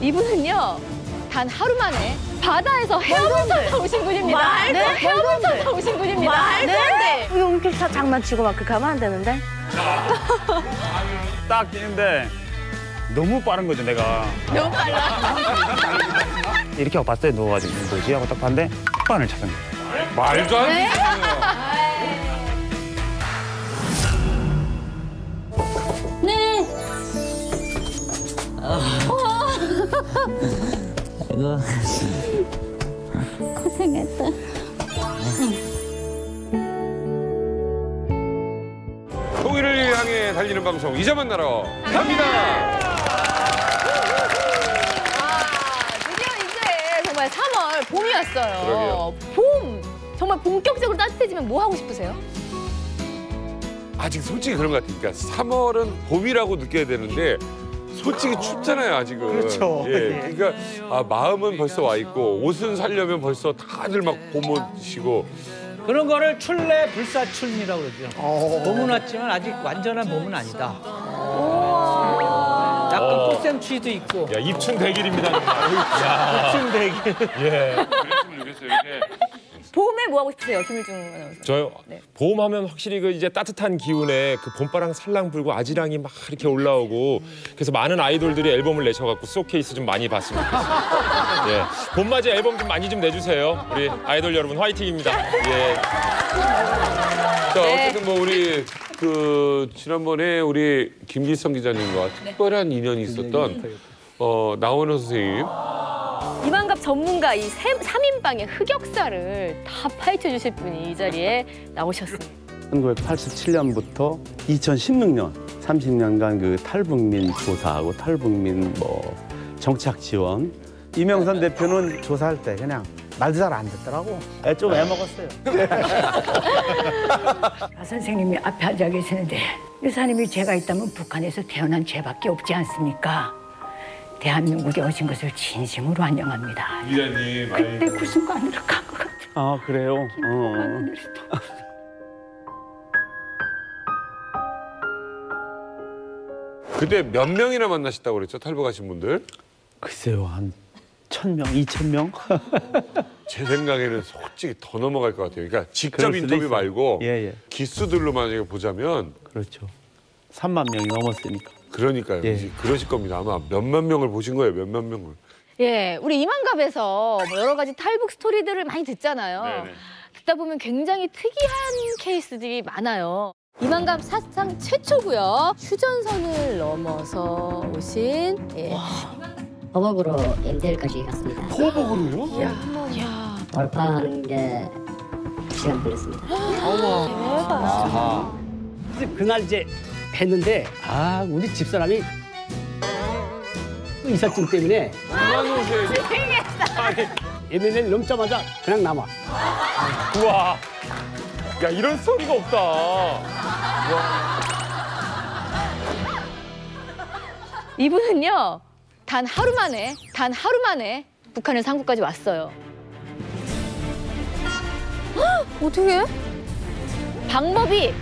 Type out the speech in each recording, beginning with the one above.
이분은요 단 하루 만에 바다에서 헤엄을 쳐서 오신 분입니다. 말도 안 돼. 헤엄을 쳐서 오신 분입니다. 말도 안 돼. 용기 다 장난치고 막 그렇게 하면 안 되는데? 딱 뛰는데 너무 빠른 거죠 내가 너무 빨라. 이렇게 하고 봤어요 누워가지고 뭐지 하고 딱 봤는데 흑반을 찾은 거예요 말도 안 돼. 이거 고생했다. 통일을 향해 달리는 방송 이제 만나러 갑니다. 아, 드디어 이제 정말 3월 봄이 왔어요. 그러게요. 봄 정말 본격적으로 따뜻해지면 뭐 하고 싶으세요? 아직 솔직히 그런 것 같아요. 그러니까 3월은 봄이라고 느껴야 되는데 솔직히 춥잖아요 아직은. 그렇죠. 예. 그러니까 아, 마음은 벌써 와 있고 옷은 살려면 벌써 다들 막 봄옷이고 그런 거를 출래 불사춘이라고 그러죠. 봄은 왔지만 아직 완전한 봄은 아니다. 약간 꽃샘추위도 있고. 야 입춘 대길입니다. 야. 꽃샘 되게. 예. 그랬으면 좋겠어요. 이렇게. 봄에 뭐 하고 싶으세요, 김일중 아나운서? 저요. 네. 봄 하면 확실히 그 이제 따뜻한 기운에 그 봄바람 살랑 불고 아지랑이 막 이렇게 올라오고 그래서 많은 아이돌들이 앨범을 내셔 갖고 쇼케이스 좀 많이 봤으면 좋겠어요. 예. 봄맞이 앨범 좀 많이 좀 내주세요. 우리 아이돌 여러분 화이팅입니다. 예. 자 어쨌든 뭐 우리 그 지난번에 우리 김길성 기자님과 특별한 인연이 있었던 어 나원호 선생님. 이만갑 전문가 이 세- 삼인방의 흑역사를 다 파헤쳐 주실 분이 이 자리에 나오셨습니다. 1987년부터 2016년 30년간 그 탈북민 조사하고 탈북민 뭐 정착 지원 이명선 대표는 조사할 때 그냥 말도 잘 안 듣더라고. 애좀 애먹었어요. 아, 선생님이 앞에 앉아 계시는데 여사님이 죄가 있다면 북한에서 태어난 죄밖에 없지 않습니까? 대한민국에 오신 것을 진심으로 환영합니다. 기자님. 그때 그 순간으로 간 것 같아요. 아 그래요? 어. 하늘이 또 그때 몇 명이나 만나셨다고 그랬죠 탈북하신 분들? 글쎄요 한 천 명, 이천 명? 제 생각에는 솔직히 더 넘어갈 것 같아요. 그러니까 직접 인터뷰 있어요. 말고 예, 예. 기수들로 만약에 보자면 그렇죠. 3만 명이 넘었으니까. 그러니까요. 예. 그러실 겁니다. 아마 몇만 명을 보신 거예요. 몇만 명을. 예, 우리 이만갑에서 뭐 여러 가지 탈북 스토리들을 많이 듣잖아요. 듣다 보면 굉장히 특이한 케이스들이 많아요. 이만갑 사상 최초고요. 휴전선을 넘어서 오신 예. 포복으로 MTL까지 갔습니다. 포복으로요? 돌파하는 게 시간 걸렸습니다. 그날 이제 했는데 아 우리 집사람이 이삿짐 때문에 예민을 넘자마자 그냥 남아. 우와. 야 이런 스토리가 없다. 이분은요 단 하루 만에 단 하루 만에 북한을 상구까지 왔어요. 헉, 어떻게? 방법이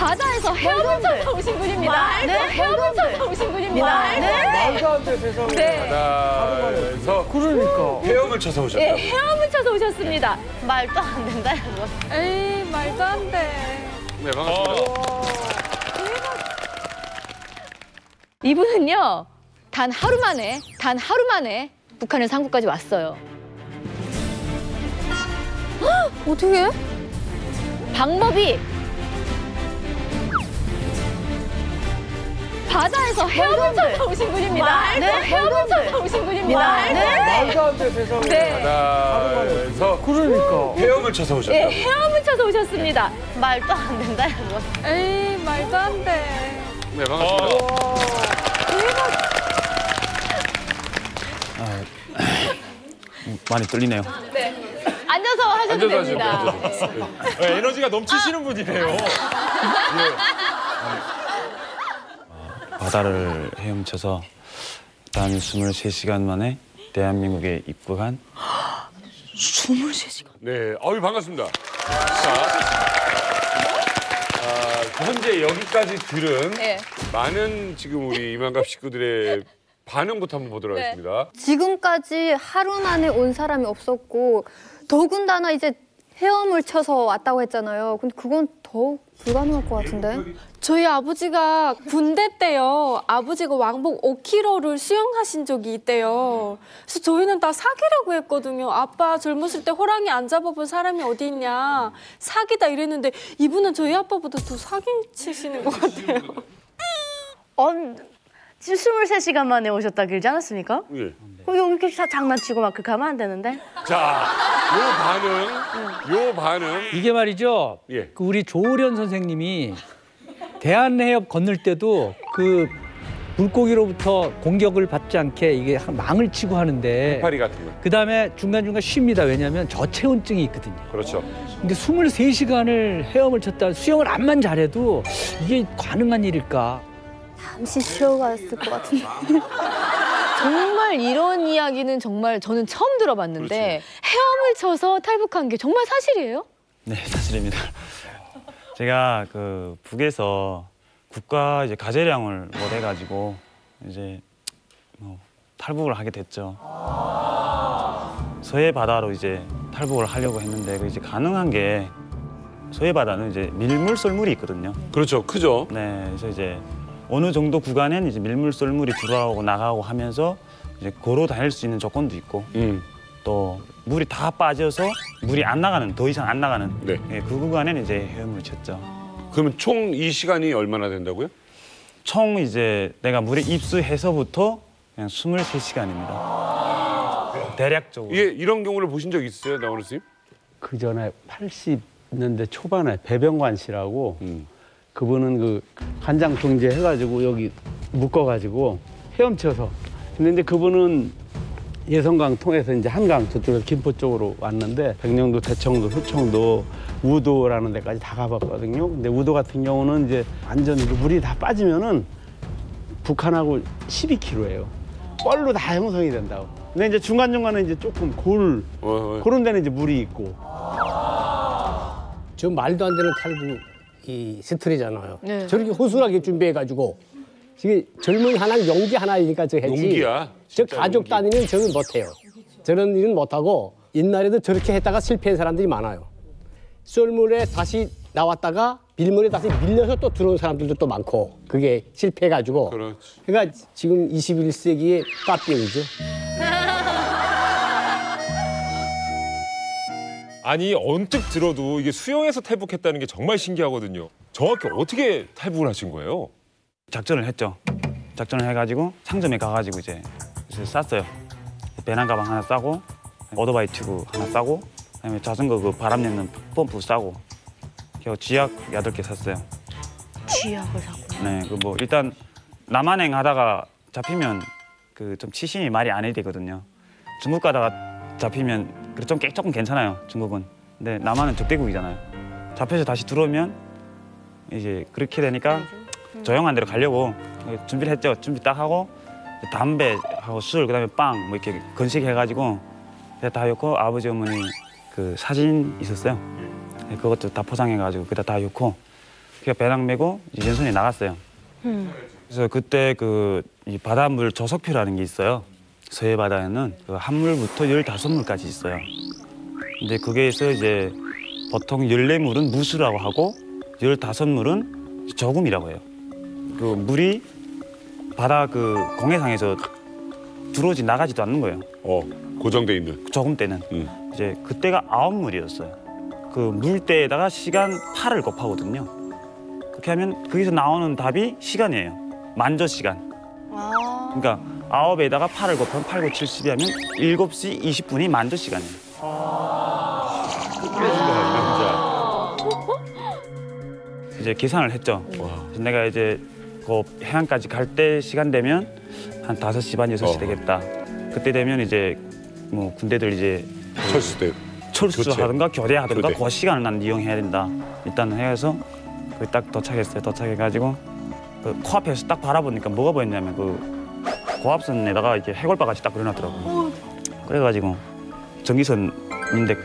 바다에서 헤엄을 쳐서 오신 분입니다. 말도 네, 안 돼. 헤엄을 쳐서 오신 분입니다. 말도 안 네. 말도 안 돼, 세상에. 네. 바다에서 그러니까. 헤엄을 쳐서 예, 오셨다고. 헤엄을 쳐서 오셨습니다. 말도 안 된다 이거. 에이, 말도 안 돼. 네, 반갑습니다. 어. 이분은요 단 하루 만에 단 하루 만에 북한을 상구까지 왔어요. 헉, 어떻게? 방법이 바다에서 헤엄을 쳐서 오신 분입니다. 말도 네. 헤엄을 쳐서 오신 분입니다. 말도 안 돼. 말도 안 돼, 세상에. 네. 바다에서 그러니까. 헤엄을 쳐서 예, 오셨다고. 헤엄을 쳐서 오셨습니다. 말도 안 된다 이거. 에이, 말도 안 돼. 네, 반갑습니다. 많이 떨리네요. 앉아서 하셔도 앉아서 됩니다. 앉아서. 예, 에너지가 넘치시는 분이네요. 바다를 헤엄쳐서 단 23시간 만에 대한민국에 입국한 네, 어유 반갑습니다. 자, 아, 현재 여기까지 들은 네. 많은 지금 우리 이만갑 식구들의 반응부터 한번 보도록 네. 하겠습니다. 지금까지 하루 만에 온 사람이 없었고 더군다나 이제 헤엄을 쳐서 왔다고 했잖아요. 근데 그건 더욱 불가능할 것 같은데. 저희 아버지가 군대 때요. 아버지가 왕복 5kg를 수영하신 적이 있대요. 그래서 저희는 다 사기라고 했거든요. 아빠 젊었을 때 호랑이 안 잡아본 사람이 어디 있냐. 사기다 이랬는데 이분은 저희 아빠보다 더 사기 치시는 것 같아요. 어, 지금 23시간 만에 오셨다 그러지 않았습니까? 예. 그럼 여기 이렇게 다 장난치고 막 그렇게 하면 안 되는데? 자, 요 반응, 요 반응. 이게 말이죠. 예. 그 우리 조오련 선생님이 대한해협 건널 때도 그 물고기로부터 공격을 받지 않게 이게 한 망을 치고 하는데 파리 같은 거. 그 다음에 중간중간 쉽니다. 왜냐하면 저체온증이 있거든요. 그렇죠. 근데 23시간을 헤엄을 쳤다 수영을 암만 잘해도 이게 가능한 일일까? 잠시 쉬어갔을 것 같은데. 정말 이런 이야기는 정말 저는 처음 들어봤는데 헤엄을 쳐서 탈북한 게 정말 사실이에요? 네 사실입니다. 제가 그 북에서 국가 이제 가재량을 못 해가지고 이제 뭐 탈북을 하게 됐죠. 서해 바다로 이제 탈북을 하려고 했는데 그 이제 가능한 게 서해 바다는 이제 밀물 썰물이 있거든요. 그렇죠. 크죠. 네, 그래서 이제 어느 정도 구간엔 이제 밀물 썰물이 들어오고 나가고 하면서 이제 걸어 다닐 수 있는 조건도 있고 음. 또 물이 다 빠져서 물이 안 나가는 더 이상 안 나가는 네. 예, 그 구간에는 이제 헤엄을 쳤죠. 그러면 총 이 시간이 얼마나 된다고요? 총 이제 내가 물에 입수해서부터 그냥 23시간입니다. 대략적으로. 이게 이런 경우를 보신 적 있어요, 나오는 스님? 그 전에 80년대 초반에 배병관 씨라고 음. 그분은 그 간장 동제 해가지고 여기 묶어가지고 헤엄쳐서 근데 이제 그분은 예성강 통해서 이제 한강 저쪽에서 김포 쪽으로 왔는데 백령도, 대청도, 효청도, 우도라는 데까지 다 가봤거든요. 근데 우도 같은 경우는 이제 완전히 그 물이 다 빠지면은 북한하고 12km예요. 뻘로 다 형성이 된다고. 근데 이제 중간 중간에 이제 조금 골 어, 어. 그런 데는 이제 물이 있고. 저 말도 안 되는 탈북 이 스토리잖아요. 네. 저렇게 호술하게 준비해가지고 지금 젊은이 하나 용기 하나이니까 저 했지. 용기야. 저 가족 용기. 단위는 저는 못해요. 저런 일은 못하고 옛날에도 저렇게 했다가 실패한 사람들이 많아요. 썰물에 다시 나왔다가 빌물에 다시 밀려서 또 들어온 사람들도 또 많고 그게 실패해가지고 그렇지. 그러니까 지금 21세기의 빠삐용이죠. 아니 언뜻 들어도 이게 수영에서 탈북했다는 게 정말 신기하거든요. 정확히 어떻게 탈북을 하신 거예요? 작전을 했죠. 작전을 해가지고 상점에 가가지고 이제 쌌어요. 배낭 가방 하나 싸고 오토바이 튜브 하나 싸고 그다음에 자전거 그 바람 내는 펌프 싸고 겨우 쥐약 여덟 개 샀어요. 쥐약을 사고. 네, 그 뭐 일단 남한행 하다가 잡히면 그 좀 치심이 말이 안 해야 되거든요. 중국 가다가 잡히면 그래 좀 깨- 조금 괜찮아요. 중국은. 근데 남한은 적대국이잖아요. 잡혀서 다시 들어오면 이제 그렇게 되니까 조용한 데로 가려고 준비를 했죠. 준비 딱 하고 담배하고 술 그다음에 빵 뭐 이렇게 건식해가지고 다 넣고 아버지 어머니 그 사진 있었어요. 네, 그것도 다 포장해가지고 그다 다 넣고 그냥 배낭 메고 이제 연선에 나갔어요. 그래서 그때 그이 바닷물 조석표라는 게 있어요. 서해 바다에는 그 한물부터 열다섯 물까지 있어요. 근데 거기에서 이제 보통 열네 물은 무수라고 하고 열다섯 물은 저금이라고 해요. 그 물이 바다 그 공해상에서 들어오지 나가지도 않는 거예요. 어, 고정돼 있는. 조금 때는 음. 이제 그때가 아홉 물이었어요. 그 물때에다가 시간 8을 곱하거든요. 그렇게 하면 거기서 나오는 답이 시간이에요. 만조 시간. 그러니까 아홉에다가 8을 곱하면 8, 9, 7, 12 하면 7시 20분이 만조 시간이에요. 이제 계산을 했죠. 그래서 내가 이제 그 해안까지 갈 때 시간 되면 한 5시 반, 6시 어. 되겠다. 그때 되면 이제 뭐 군대들 이제 철수 때. 철수하든가 교대하든가 교대. 그 시간을 난 이용해야 된다. 일단 해서 그딱 도착했어요. 도착해가지고 그 코앞에서 딱 바라보니까 뭐가 보였냐면 그 고압선에다가 이렇게 해골바같이 딱 그려놨더라고요. 그래가지고 전기선인데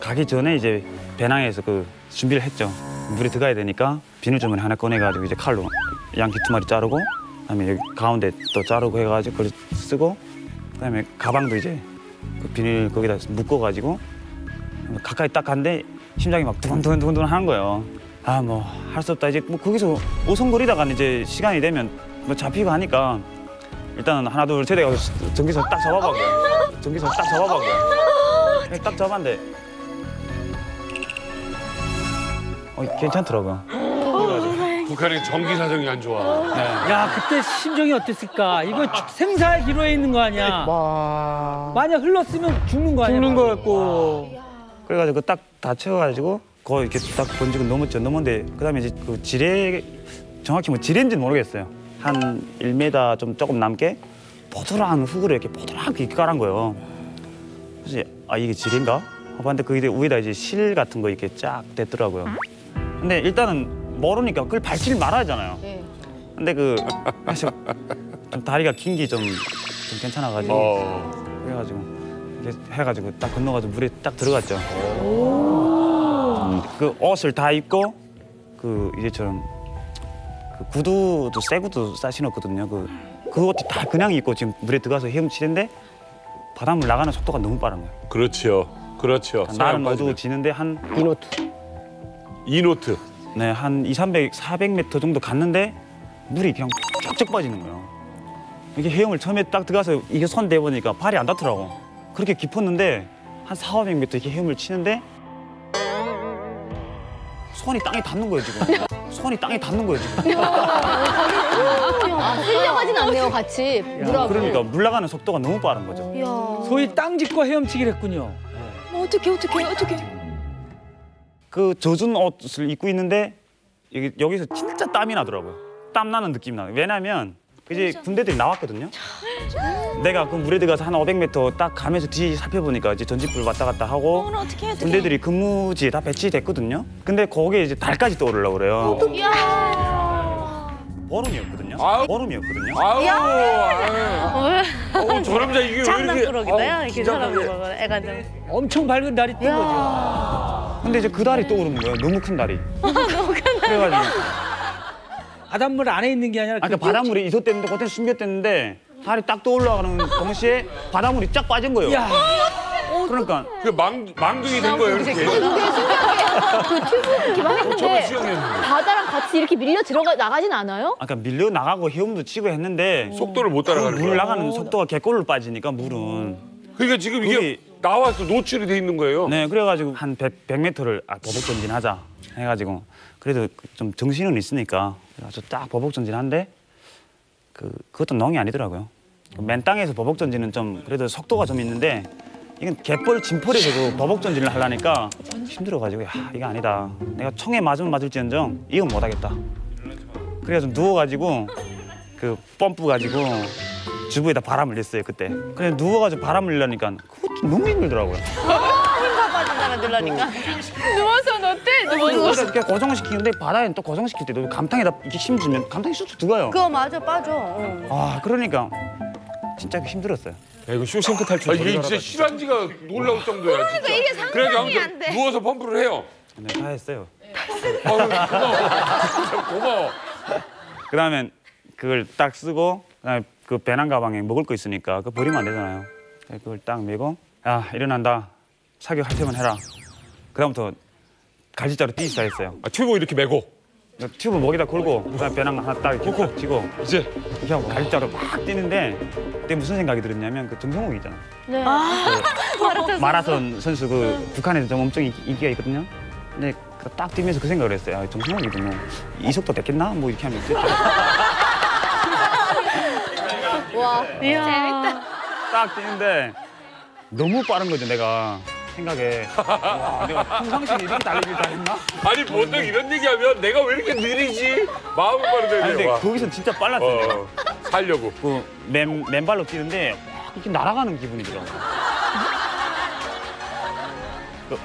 가기 전에 이제 배낭에서 그 준비를 했죠. 물에 들어가야 되니까 비닐 주머니 하나 꺼내가지고 이제 칼로 양귀 두 마리 자르고 그다음에 여기 가운데 또 자르고 해가지고 그걸 쓰고 그다음에 가방도 이제 그 비닐 거기다 묶어가지고 가까이 딱 갔는데 심장이 막 두근두근 두근 하는 거예요. 아 뭐 할 수 없다 이제 뭐 거기서 오성거리다가 이제 시간이 되면 뭐 잡히고 하니까 일단은 하나 둘셋 해가지고 전기선 딱 잡아봐고요. 전기선 딱 잡아봐고요. 그냥 딱 잡았는데 어, 괜찮더라고요. 북한이 전기 사정이 안 좋아. 네. 야 그때 심정이 어땠을까? 이거 생사의 기로에 있는 거 아니야? 만약 흘렀으면 죽는 거 아니야? 죽는 거였고. 그래가지고 딱 다쳐가지고 거의 이렇게 딱 던지고 넘었죠. 넘었는데 그다음에 이제 그 지뢰 정확히 뭐 지뢰인지는 모르겠어요. 한 1m 좀 조금 남게 보드라한 흙으로 이렇게 보드라하게 깔은 거예요. 그래서 아 이게 지뢰인가? 봤는데 그 위에다 이제 실 같은 거 이렇게 쫙 됐더라고요. 근데 일단은 모르니까 그걸 밟지 말아야 하잖아요. 근데 그 그래서 좀 다리가 긴 게 좀 좀 괜찮아가지고 어. 그래가지고 이렇게 해가지고 딱 건너가지고 물에 딱 들어갔죠. 음, 그 옷을 다 입고 그 이제처럼 그 구두도 새 구두 싸 신었거든요. 그, 그 옷이 다 그냥 입고 지금 물에 들어가서 헤엄치는데 바닷물 나가는 속도가 너무 빠른 거예요. 그렇죠. 그렇죠. 나는 어두워지는데 한 이노트. 이노트. 네, 한 2, 300, 400m 정도 갔는데 물이 그냥 쫙쫙 빠지는 거예요. 이게 헤엄을 처음에 딱 들어가서 이게 손 대보니까 발이 안 닿더라고. 그렇게 깊었는데 한 4, 500m 이렇게 헤엄을 치는데 손이 땅에 닿는 거예요, 지금. 손이 땅에 닿는 거예요, 지금. 아, 쓸려가진 않네요, 같이. 물하고. 그러니까 물 나가는 속도가 너무 빠른 거죠. 소위 땅 짚고 헤엄치기를 했군요. 어떻게 어떻게 어떻게? 그 젖은 옷을 입고 있는데 여기, 여기서 진짜 땀이 나더라고요. 땀 나는 느낌이 나요. 왜냐면 이제 군대들이 나왔거든요. 내가 그 물에 들어가서 한 500m 딱 가면서 뒤 살펴보니까 이제 전지불 왔다 갔다 하고 어떻게 해야 돼? 군대들이 근무지에 다 배치됐거든요. 근데 거기에 이제 달까지 떠오르려고 그래요. 보름이었거든요. 보름이었거든요. 아우. 아유. 어, 저 남자 이게 왜 이렇게 장난꾸러기다요. 아우, 이렇게 긴장하게. 사람 보고 애가 좀. 엄청 밝은 달이 뜬 거죠. 근데 이제 그 달이 떠오르는 거예요. 너무 큰 달이. 너무 큰 달이. 그래가지고 바닷물 안에 있는 게 아니라 아까 그러니까 바닷물이 있었댔는데 그때 숨겼댔는데 달이 딱 떠올라가는 동시에 바닷물이 쫙 빠진 거예요. 야. 그러니까 그 망, 망둥이 된 거예요, 이렇게. 그 튜브 저는 기만했는데 수영했는데. 바다랑 같이 이렇게 밀려 들어가 나가진 않아요? 아까 밀려 나가고 헤엄도 치고 했는데 속도를 못 따라가는 그물 거야. 나가는 속도가 개꼴로 빠지니까 물은 그러니까 지금 이게 나와서 노출이 돼 있는 거예요. 네 그래가지고 한 100, 100m를 아, 버벅 전진하자 해가지고 그래도 좀 정신은 있으니까 그래가지고 딱 버벅 전진한데 그 그것도 농이 아니더라고요. 그맨 땅에서 버벅 전진은 좀 그래도 속도가 좀 있는데 이건 갯벌 진폴에서 그 버벅 전진을 하려니까 힘들어가지고 야 이거 아니다. 내가 총에 맞으면 맞을지언정 이건 못하겠다. 그래서 누워가지고 그 펌프 가지고 주부에다 바람을 냈어요 그때. 그래 누워가지고 바람을 내려니까 그것도 너무 힘들더라고요. 힘가 빠진다면 들라니까. 누워서 넣대? 누워서. 이렇게 고정시키는데 바다에는 또 고정시킬 때도 감탕에다 이렇게 힘주면 감탕이 쑥쑥 들어가요. 그거 맞아 빠져. 어. 아 그러니까 진짜 힘들었어요. 야, 이거 쇼생크 탈출. 아, 이게 진짜 실한지가 놀라울 정도야. 진짜. 이게 상상이 안 돼. 누워서 펌프를 해요. 네, 다 했어요. 아유, 고마워. 고마워. 그다음에 그걸 딱 쓰고 그다음에 그 배낭 가방에 먹을 거 있으니까 그거 버리면 안 되잖아요. 그걸 딱 메고 야 일어난다 사격 할 테면 해라. 그다음부터 갈지자로 뛰기 시작했어요. 아, 튜브 이렇게 메고. 튜브 목에다 걸고 그다음 배낭 하나 딱 이렇게 딱 쥐고 이제 이렇게 하고 갈지자로 막 뛰는데 그때 무슨 생각이 들었냐면 그 정성욱 있잖아. 네. 그 마라톤 선수 그 북한에서 좀 엄청 인기- 인기가 있거든요. 근데 그딱 뛰면서 그 생각을 했어요. 아, 정성욱이도 뭐 이 속도 됐겠나? 뭐 이렇게 하면 됐죠. 와. 이야. 딱 뛰는데 너무 빠른 거죠 내가 생각에 와, 내가 평상시에 이렇게 달리길 잘했나? 아니 보통 이런 얘기하면 내가 왜 이렇게 느리지? 빠르다 아니 근데. 거기서 진짜 빨랐어요. 어, 살려고. 그 맨, 맨발로 뛰는데 막 이렇게 날아가는 기분이더라고요. 그,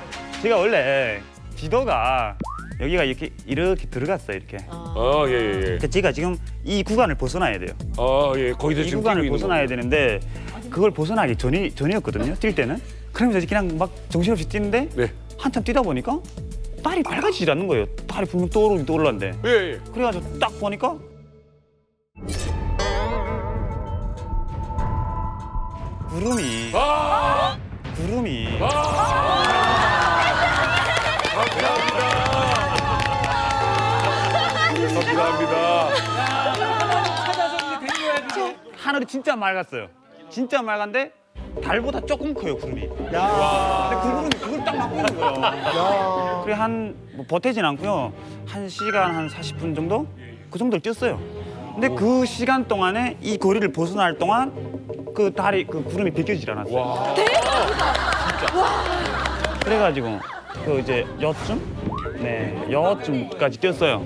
제가 원래 지도가 여기가 이렇게 이렇게 들어갔어요 이렇게. 어, 예, 예, 예. 그러니까 제가 지금 이 구간을 벗어나야 돼요. 어, 예. 거기서 이 지금 구간을 벗어나야. 되는데 그걸 벗어나기 전이 전이었거든요. 뛸 때는. 그러면서 그냥 막 정신없이 뛰는데 네. 한참 뛰다 보니까 다리 밝아지질 않는 거예요. 다리 분명 떠오르긴 떠올랐는데. 예, 예. 그래가지고 딱 보니까 구름이 아! 구름이 감사합니다. 하늘이 진짜 맑았어요. 진짜 맑은데 달보다 조금 커요 구름이. 근데 그 구름이 그걸 딱 막고 있는 거예요. 그래 한뭐 버티진 않고요. 한 시간 한 40분 정도 그 정도를 뛰었어요. 근데 그 시간 동안에 이 거리를 벗어날 동안 그 달이 그 구름이 벗겨지질 않았어요. 그래가지고 그 이제 여쯤 네 여쯤까지 뛰었어요.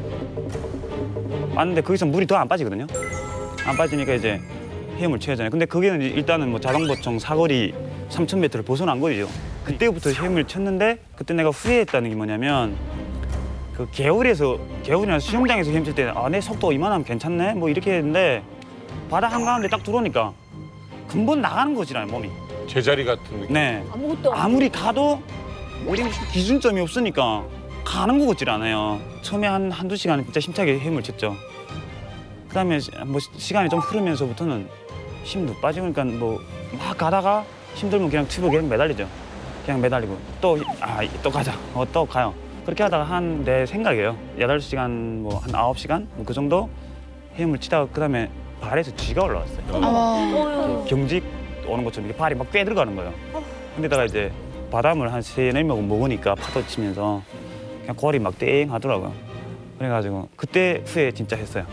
왔는데 거기서 물이 더 안 빠지거든요. 안 빠지니까 이제 헤엄을 쳐야 하잖아요. 근데 거기는 이제 일단은 뭐 자동보총 사거리 3,000m를 벗어난 거죠. 그때부터 헤엄을 쳤는데 그때 내가 후회했다는 게 뭐냐면 그 개울에서 개울이나 수영장에서 헤엄칠 때는 아 내 속도 이만하면 괜찮네 뭐 이렇게 했는데 바다 한가운데 딱 들어오니까 근본 나가는 거지라요 몸이. 제자리 같은 느낌. 네. 아무것도 아무리 가도 우리 무슨 기준점이 없으니까 가는 것 같질 않아요. 처음에 한 한두 시간은 진짜 힘차게 힘을 쳤죠. 그다음에 시- 뭐 시- 시간이 좀 흐르면서부터는 힘도 빠지니까 뭐 막 가다가 힘들면 그냥 튜브 그냥 매달리죠. 그냥 매달리고 또 아 또 가자. 어 또 가요. 그렇게 하다가 한 내 생각이에요. 여덟 시간 뭐 한 아홉 시간 뭐 그 정도 헤엄을 치다가 그다음에 발에서 쥐가 올라왔어요. 그 경직 오는 것처럼 이렇게 발이 막 꽤 들어가는 거예요. 근데다가 이제 바람을 한 세네 먹 먹으니까 파도 치면서 그냥 골이 막 땡 하더라고요. 그래가지고 그때 후회 진짜 했어요.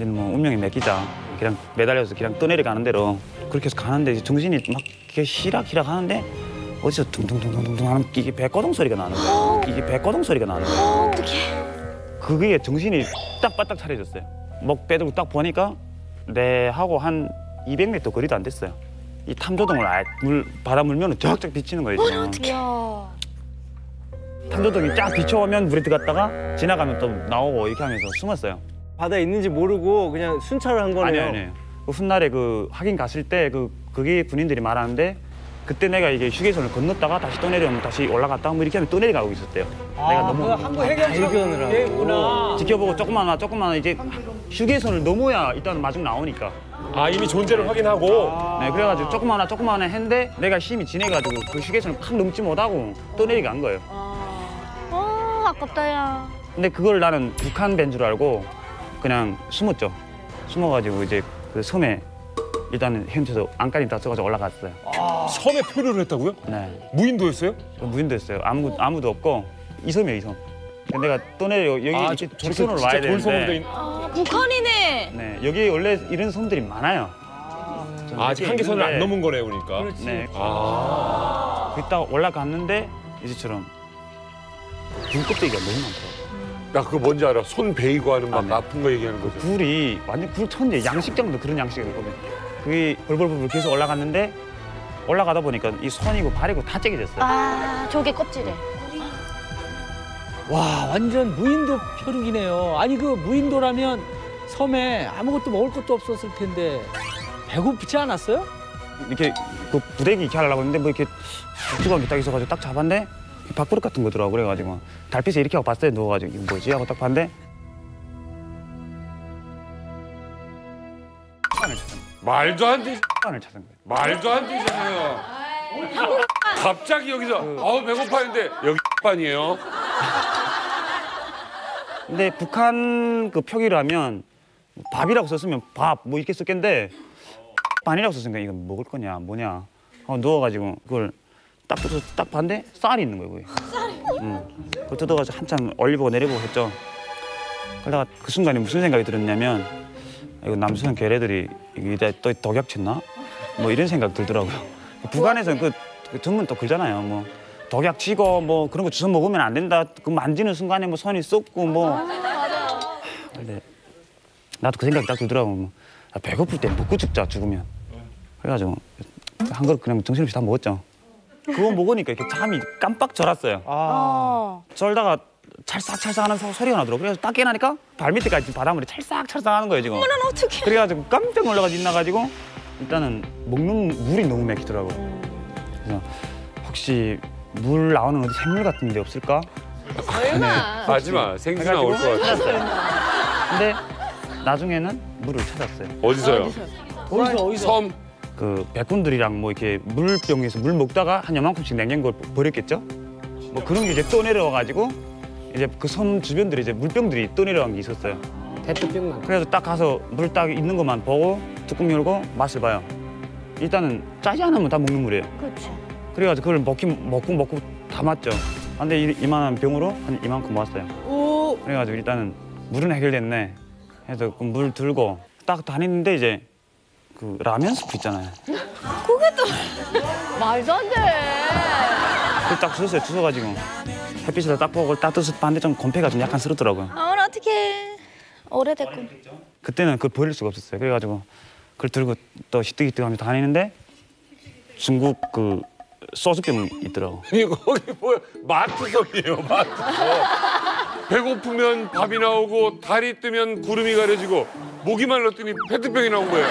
이제는 뭐 운명이 맡기자. 그냥 매달려서 그냥 떠내려가는 대로 그렇게 해서 가는데 이제 정신이 막 이렇게 희락희락 하는데 어디서 둥둥둥둥둥 하는 이게 배꺼동 소리가 나는 거예요. 이게 배꺼동 소리가 나는 거예요. 그게 정신이 딱 바짝 차려졌어요. 목 빼들고 딱 보니까 내 하고 한 200m 거리도 안 됐어요. 이 탐조등을 아예 물 바다 물면은 쫙쫙 비치는 거예요. 지금. 탐조등이 쫙 비춰오면 물에 들어갔다가 지나가면 또 나오고 이렇게 하면서 숨었어요. 바다에 있는지 모르고 그냥 순찰을 한 거네요. 아니요, 아니요. 그 훗날에 그 확인 갔을 때 그 그게 군인들이 말하는데 그때 내가 이게 휴게소를 건넜다가 다시 떠내려오면 다시 올라갔다가 뭐 이렇게 하면 떠내려가고 있었대요. 내가 너무 그 한국 발견을 하고. 얘구나. 지켜보고 조금만 와 조금만 와 이제 휴게소를 넘어야 일단 마중 나오니까. 아 이미 존재를 확인하고 네 그래가지고 조금만 와 조금만 와 했는데 내가 힘이 지내가지고 그 휴게소를 팍 넘지 못하고 떠내려간 거예요. 아, 아깝다, 야. 근데 그걸 나는 북한 밴줄 알고 그냥 숨었죠. 숨어가지고 이제 그 섬에 일단은 헤엄쳐서 안까지 다 써가지고 올라갔어요. 섬에 표류를 했다고요? 네. 무인도였어요? 무인도였어요. 아무 아무도 없고 이 섬이에요 이 섬. 근데 내가 떠내려 여기 아, 이렇게 저- 직선으로 와야 되는데 있- 아, 북한이네. 네 여기 원래 이런 섬들이 많아요. 아, 아직 한계선을 안 넘은 거네요, 그러니까. 네. 아. 그딱 올라갔는데 이제처럼 굴껍데기가 너무 많더라고요. 나 그거 뭔지 알아. 손 베이고 하는 막 아, 네. 아픈 거 얘기하는 거죠. 굴이 완전 굴 천재 양식장도 그런 양식이 있거든요. 그게 벌벌벌 계속 올라갔는데 올라가다 보니까 이 손이고 발이고 다 째겨졌어요. 아, 저게 껍질에. 와 완전 무인도 표류기네요. 아니 그 무인도라면 섬에 아무것도 먹을 것도 없었을 텐데 배고프지 않았어요? 이렇게 그 부대기 이렇게 하려고 했는데 뭐 이렇게 게딱 있어가지고 딱 잡았는데 밥그릇 같은 거더라고 그래가지고 달빛에 이렇게 하고 봤어요 누워가지고 이거 뭐지 하고 딱 봤는데 을 찾은 거예요. 말도 안 돼. 을 찾은 거예요. 말도 안 되잖아요. 갑자기 여기서 어우 배고파는데 여기 반이에요. 근데 북한 그 표기라면 밥이라고 썼으면 밥 뭐 이렇게 썼겠는데 반이라고 썼으니까 이거 먹을 거냐 뭐냐 하고 누워가지고 그걸 딱 뜯어서 딱 봤는데 쌀이 있는 거예요. 쌀이? 응. 그걸 뜯어가지고 한참 올리고 내리고 했죠. 그러다가 그 순간에 무슨 생각이 들었냐면 이거 남수는 걔네들이 이게 또 독약쳤나? 뭐 이런 생각 들더라고요. 북한에서는 그, 그 전문 또 그러잖아요. 뭐 독약 치고 뭐 그런 거 주워 먹으면 안 된다. 그 만지는 순간에 뭐 손이 썩고 뭐. 근데 나도 그 생각이 딱 들더라고. 뭐. 아, 배고플 때 먹고 죽자 죽으면. 그래가지고 한 그릇 그냥 정신없이 다 먹었죠. 그거 먹으니까 이렇게 잠이 깜빡 절았어요. 어. 절다가 찰싹찰싹 하는 소- 소리가 나더라고. 그래서 딱 깨나니까 발 밑에까지 지금 바닷물이 찰싹찰싹 하는 거예요 지금. 어머나 어떡해. 그래가지고 깜짝 놀라가지고 있나가지고 일단은 먹는 물이 너무 맥히더라고. 그래서 혹시 물 나오는 어디 샘물 같은 데 없을까? 설마. 하지 마. 생수 나올 것 같아. 근데 나중에는 물을 찾았어요. 어디서요? 어디서 어디서? 섬. 그 백군들이랑 뭐 이렇게 물병에서 물 먹다가 한 요만큼씩 냉장고에 버렸겠죠? 뭐 그런 게 이제 또 내려와가지고 이제 그 섬 주변들이 이제 물병들이 또 내려간 게 있었어요. 페트병만. 그래서 딱 가서 물 딱 있는 것만 보고 뚜껑 열고 맛을 봐요. 일단은 짜지 않으면 다 먹는 물이에요. 그렇지. 그래가지고 그걸 먹긴 먹고 먹고 다 맞죠. 근데 이, 이만한 병으로 한 이만큼 모았어요. 오. 그래가지고 일단은 물은 해결됐네. 해서 그 물 들고 딱 다니는데 이제 그 라면 스프 있잖아요. 그게 또 말도 안 돼. 그걸 딱 주웠어요. 주워가지고 햇빛을 딱 보고 따뜻해 봤는데 좀 건폐가 좀 약간 쓰럽더라고요. 어머나 어떡해. 오래됐군. 그때는 그걸 버릴 수가 없었어요. 그래가지고 그걸 들고 또 시뜨기뜨하면서 다니는데 중국 그 소주병 있더라고. 아니 거기 뭐야 마트성이에요 마트성. 배고프면 밥이 나오고 다리 뜨면 구름이 가려지고 목이 말랐더니 페트병이 나온 거예요.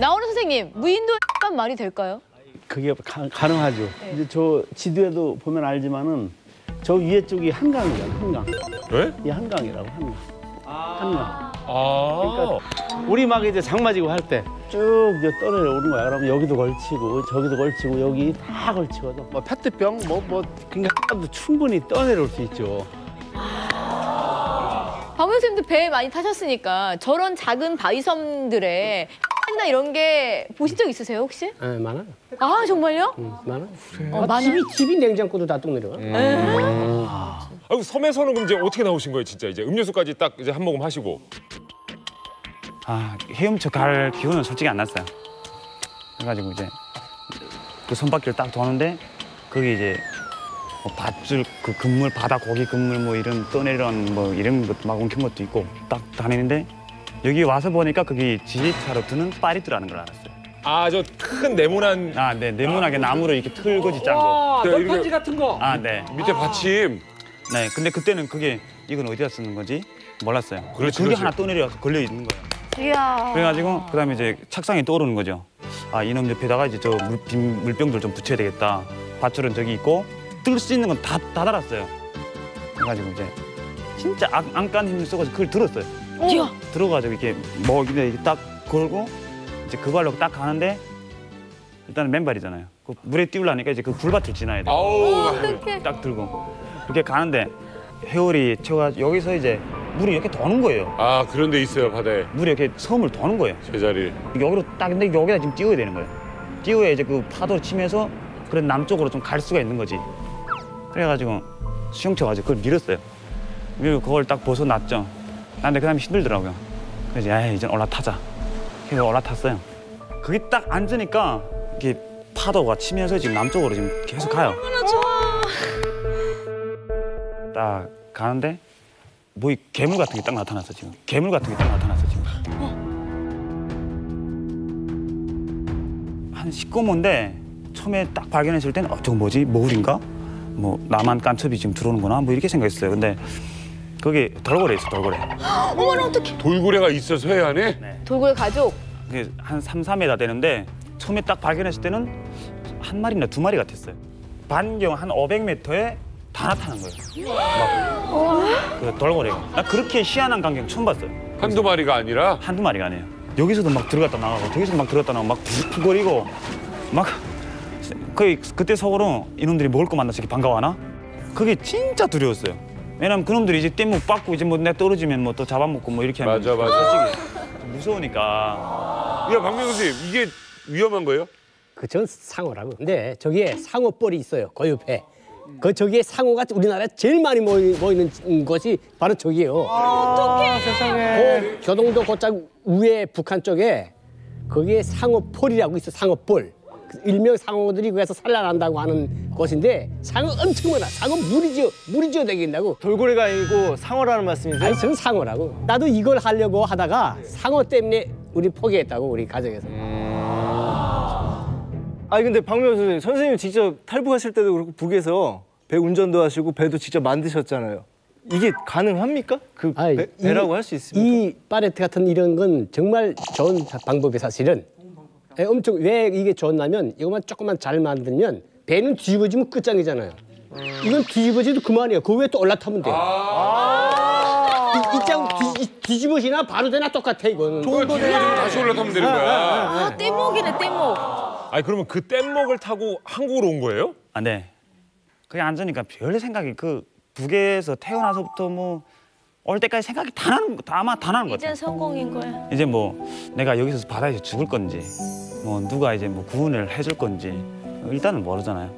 나오는 선생님, 무인도 약간 말이 될까요? 그게 가, 가능하죠. 이제 저 지도에도 보면 알지만은 저 위에 쪽이 한강이에요. 한강. 왜? 이 한강이라고 한강. 한강. 아. 그러니까 우리 막 이제 장마지고 할 때 쭉 이제 떠내려오는 거야. 그러면 여기도 걸치고 저기도 걸치고 여기 다 걸치거든. 뭐 페트병 뭐뭐 그러니까 충분히 떠내려올 수 있죠. 박명 선생님도 배 많이 타셨으니까 저런 작은 바위섬들에 나 이런 게 보신 적 있으세요 혹시? 네, 많아요. 아 정말요? 응, 많아요. 어, 아, 많아요? 집이 집이 냉장고도 다뚝 내려가. 아유 섬에서는 그럼 이제 어떻게 나오신 거예요 진짜 이제 음료수까지 딱 이제 한 모금 하시고. 아 헤엄쳐 갈 기운은 솔직히 안 났어요. 그래가지고 이제 그 손바퀴를 딱 도는데 거기 이제 뭐 밧줄 그 그물 바다 고기 그물 뭐 이런 떠내려온 뭐 이런 것도 막 엉킨 것도 있고 딱 다니는데 여기 와서 보니까 거기 지지차로 드는 파리트라는 걸 알았어요. 아 저 큰 네모난. 아 네 네모나게 나무로 이렇게 틀거지 짠 거. 와, 네, 널판지 같은 거. 아 네. 밑에 받침. 네 근데 그때는 그게 이건 어디다 쓰는 건지 몰랐어요. 그렇지, 그게 그렇지. 하나 떠내려와서 걸려 있는 거예요. 이야. 그래가지고 그다음에 이제 착상이 떠오르는 거죠. 아 이놈 옆에다가 이제 저 물, 빈 물병들 좀 붙여야 되겠다. 밧줄은 저기 있고 들 수 있는 건 다 다 달았어요. 그래가지고 이제 진짜 안, 안간 힘을 써가지고 그걸 들었어요. 이야. 들어가지고 이렇게 뭐 이렇게 딱 걸고 이제 그 발로 딱 가는데 일단은 맨발이잖아요. 그 물에 띄우려니까 이제 그 굴밭을 지나야 돼요. 아우. 딱 들고 이렇게 가는데 회오리 채워 여기서 이제 물이 이렇게 도는 거예요. 아 그런 데 있어요 바다에 물이 이렇게 섬을 도는 거예요. 제자리. 여기로 딱 근데 여기다 지금 띄워야 되는 거예요. 띄워야 이제 그 파도를 치면서 그런 남쪽으로 좀 갈 수가 있는 거지. 그래가지고 수영 쳐가지고 그걸 밀었어요. 밀고 그걸 딱 벗어났죠. 근데 그 다음에 힘들더라고요. 그래서 야 이제 올라타자. 그래서 올라탔어요. 그게 딱 앉으니까 이게 파도가 치면서 지금 남쪽으로 지금 계속 가요. 딱 가는데 뭐 이 괴물 같은 게 딱 나타났어 지금. 괴물 같은 게 딱 나타났어 지금. 한 19모인데 처음에 딱 발견했을 때는 어, 저거 뭐지? 모울인가? 뭐 나만 깐첩이 지금 들어오는구나 뭐 이렇게 생각했어요. 근데 그게 돌고래였어 돌고래. 어머나 어떡해. 돌고래가 있어서 회 안에? 돌고래 가족. 그게 한 3, 4m 되는데 처음에 딱 발견했을 때는 한 마리나 두 마리 같았어요. 반경 한 500m에 다 나타난 거예요. 막 그 돌고래가. 나 그렇게 희한한 광경 처음 봤어요. 한두 마리가 아니라 한두 마리가 아니에요. 여기서도 막 들어갔다 나가고 저기서도 막 들어갔다 나가고 막 부글부글거리고 막 거의 그때 속으로 이놈들이 먹을 거 만나서 이렇게 반가워하나? 그게 진짜 두려웠어요. 왜냐면 그놈들이 이제 뗏목 받고 이제 뭐 내 떨어지면 뭐 또 잡아먹고 뭐 이렇게 하면 맞아, 맞아. 솔직히 좀 무서우니까 야 박명수 선생님 이게 위험한 거예요? 그 전 상어라고. 근데 저기에 상어뻘이 있어요. 그 옆에. 그 저기에 상어가 우리나라에 제일 많이 모이, 모이는 것이 바로 저기예요. 어떡해. 세상에. 그 교동도 곧장 위에 북한 쪽에 거기에 상어폴이라고 있어. 상어폴. 그 일명 상어들이 거기서 산란한다고 하는 곳인데 상어 엄청 많아. 상어 무리지어 무리지어 되긴다고. 돌고래가 아니고 상어라는 말씀이세요? 아니 저는 상어라고. 나도 이걸 하려고 하다가 상어 때문에 우리 포기했다고 우리 가정에서. 아니 근데 박명수 선생님, 선생님 직접 탈북하실 때도 그렇고 북에서 배 운전도 하시고 배도 직접 만드셨잖아요. 이게 가능합니까? 그 아이, 배, 배라고 이- 할수 있습니까? 이 파레트 같은 이런 건 정말 좋은 사- 방법이 사실은 예, 엄청 왜 이게 좋냐면 이것만 조금만 잘 만들면 배는 뒤집어지면 끝장이잖아요. 이건 뒤집어지도 그만이에요. 그 위에 또 올라타면 돼요. 이장 뒤 집어지나 바로 되나 똑같아 이거는. 거네. 뒤집어지면 다시 올라타면 되는 거야. 아, 뗏목이네, 뗏목. 아니 그러면 그 뗏목을 타고 한국으로 온 거예요? 아, 네. 그게 앉으니까 별 생각이 그 북에서 태어나서부터 뭐 올 때까지 생각이 다 나는 거- 다 아마 다 나는 것 같아요. 이젠 성공인 거야. 이제 뭐 내가 여기서 바다에서 죽을 건지 뭐 누가 이제 뭐 구원을 해줄 건지 일단은 모르잖아요.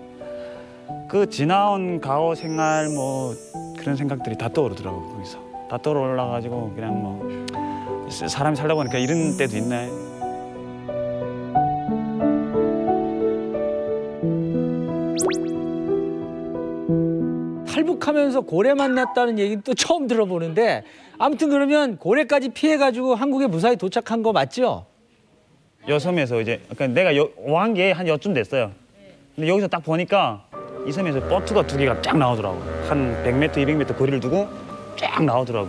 그 지나온 과거 생활 뭐 그런 생각들이 다 떠오르더라고 거기서 다 떠올라가지고 그냥 뭐 사람이 살다 보니까 이런 때도 있네. 탈북하면서 고래 만났다는 얘기는 또 처음 들어보는데 아무튼 그러면 고래까지 피해가지고 한국에 무사히 도착한 거 맞죠? 여섬에서 이제 그러니까 내가 왕게한 여쯤 됐어요. 근데 여기서 딱 보니까 이 섬에서 버트가 두 개가 쫙 나오더라고. 한 100m, 200m 거리를 두고 쫙 나오더라고.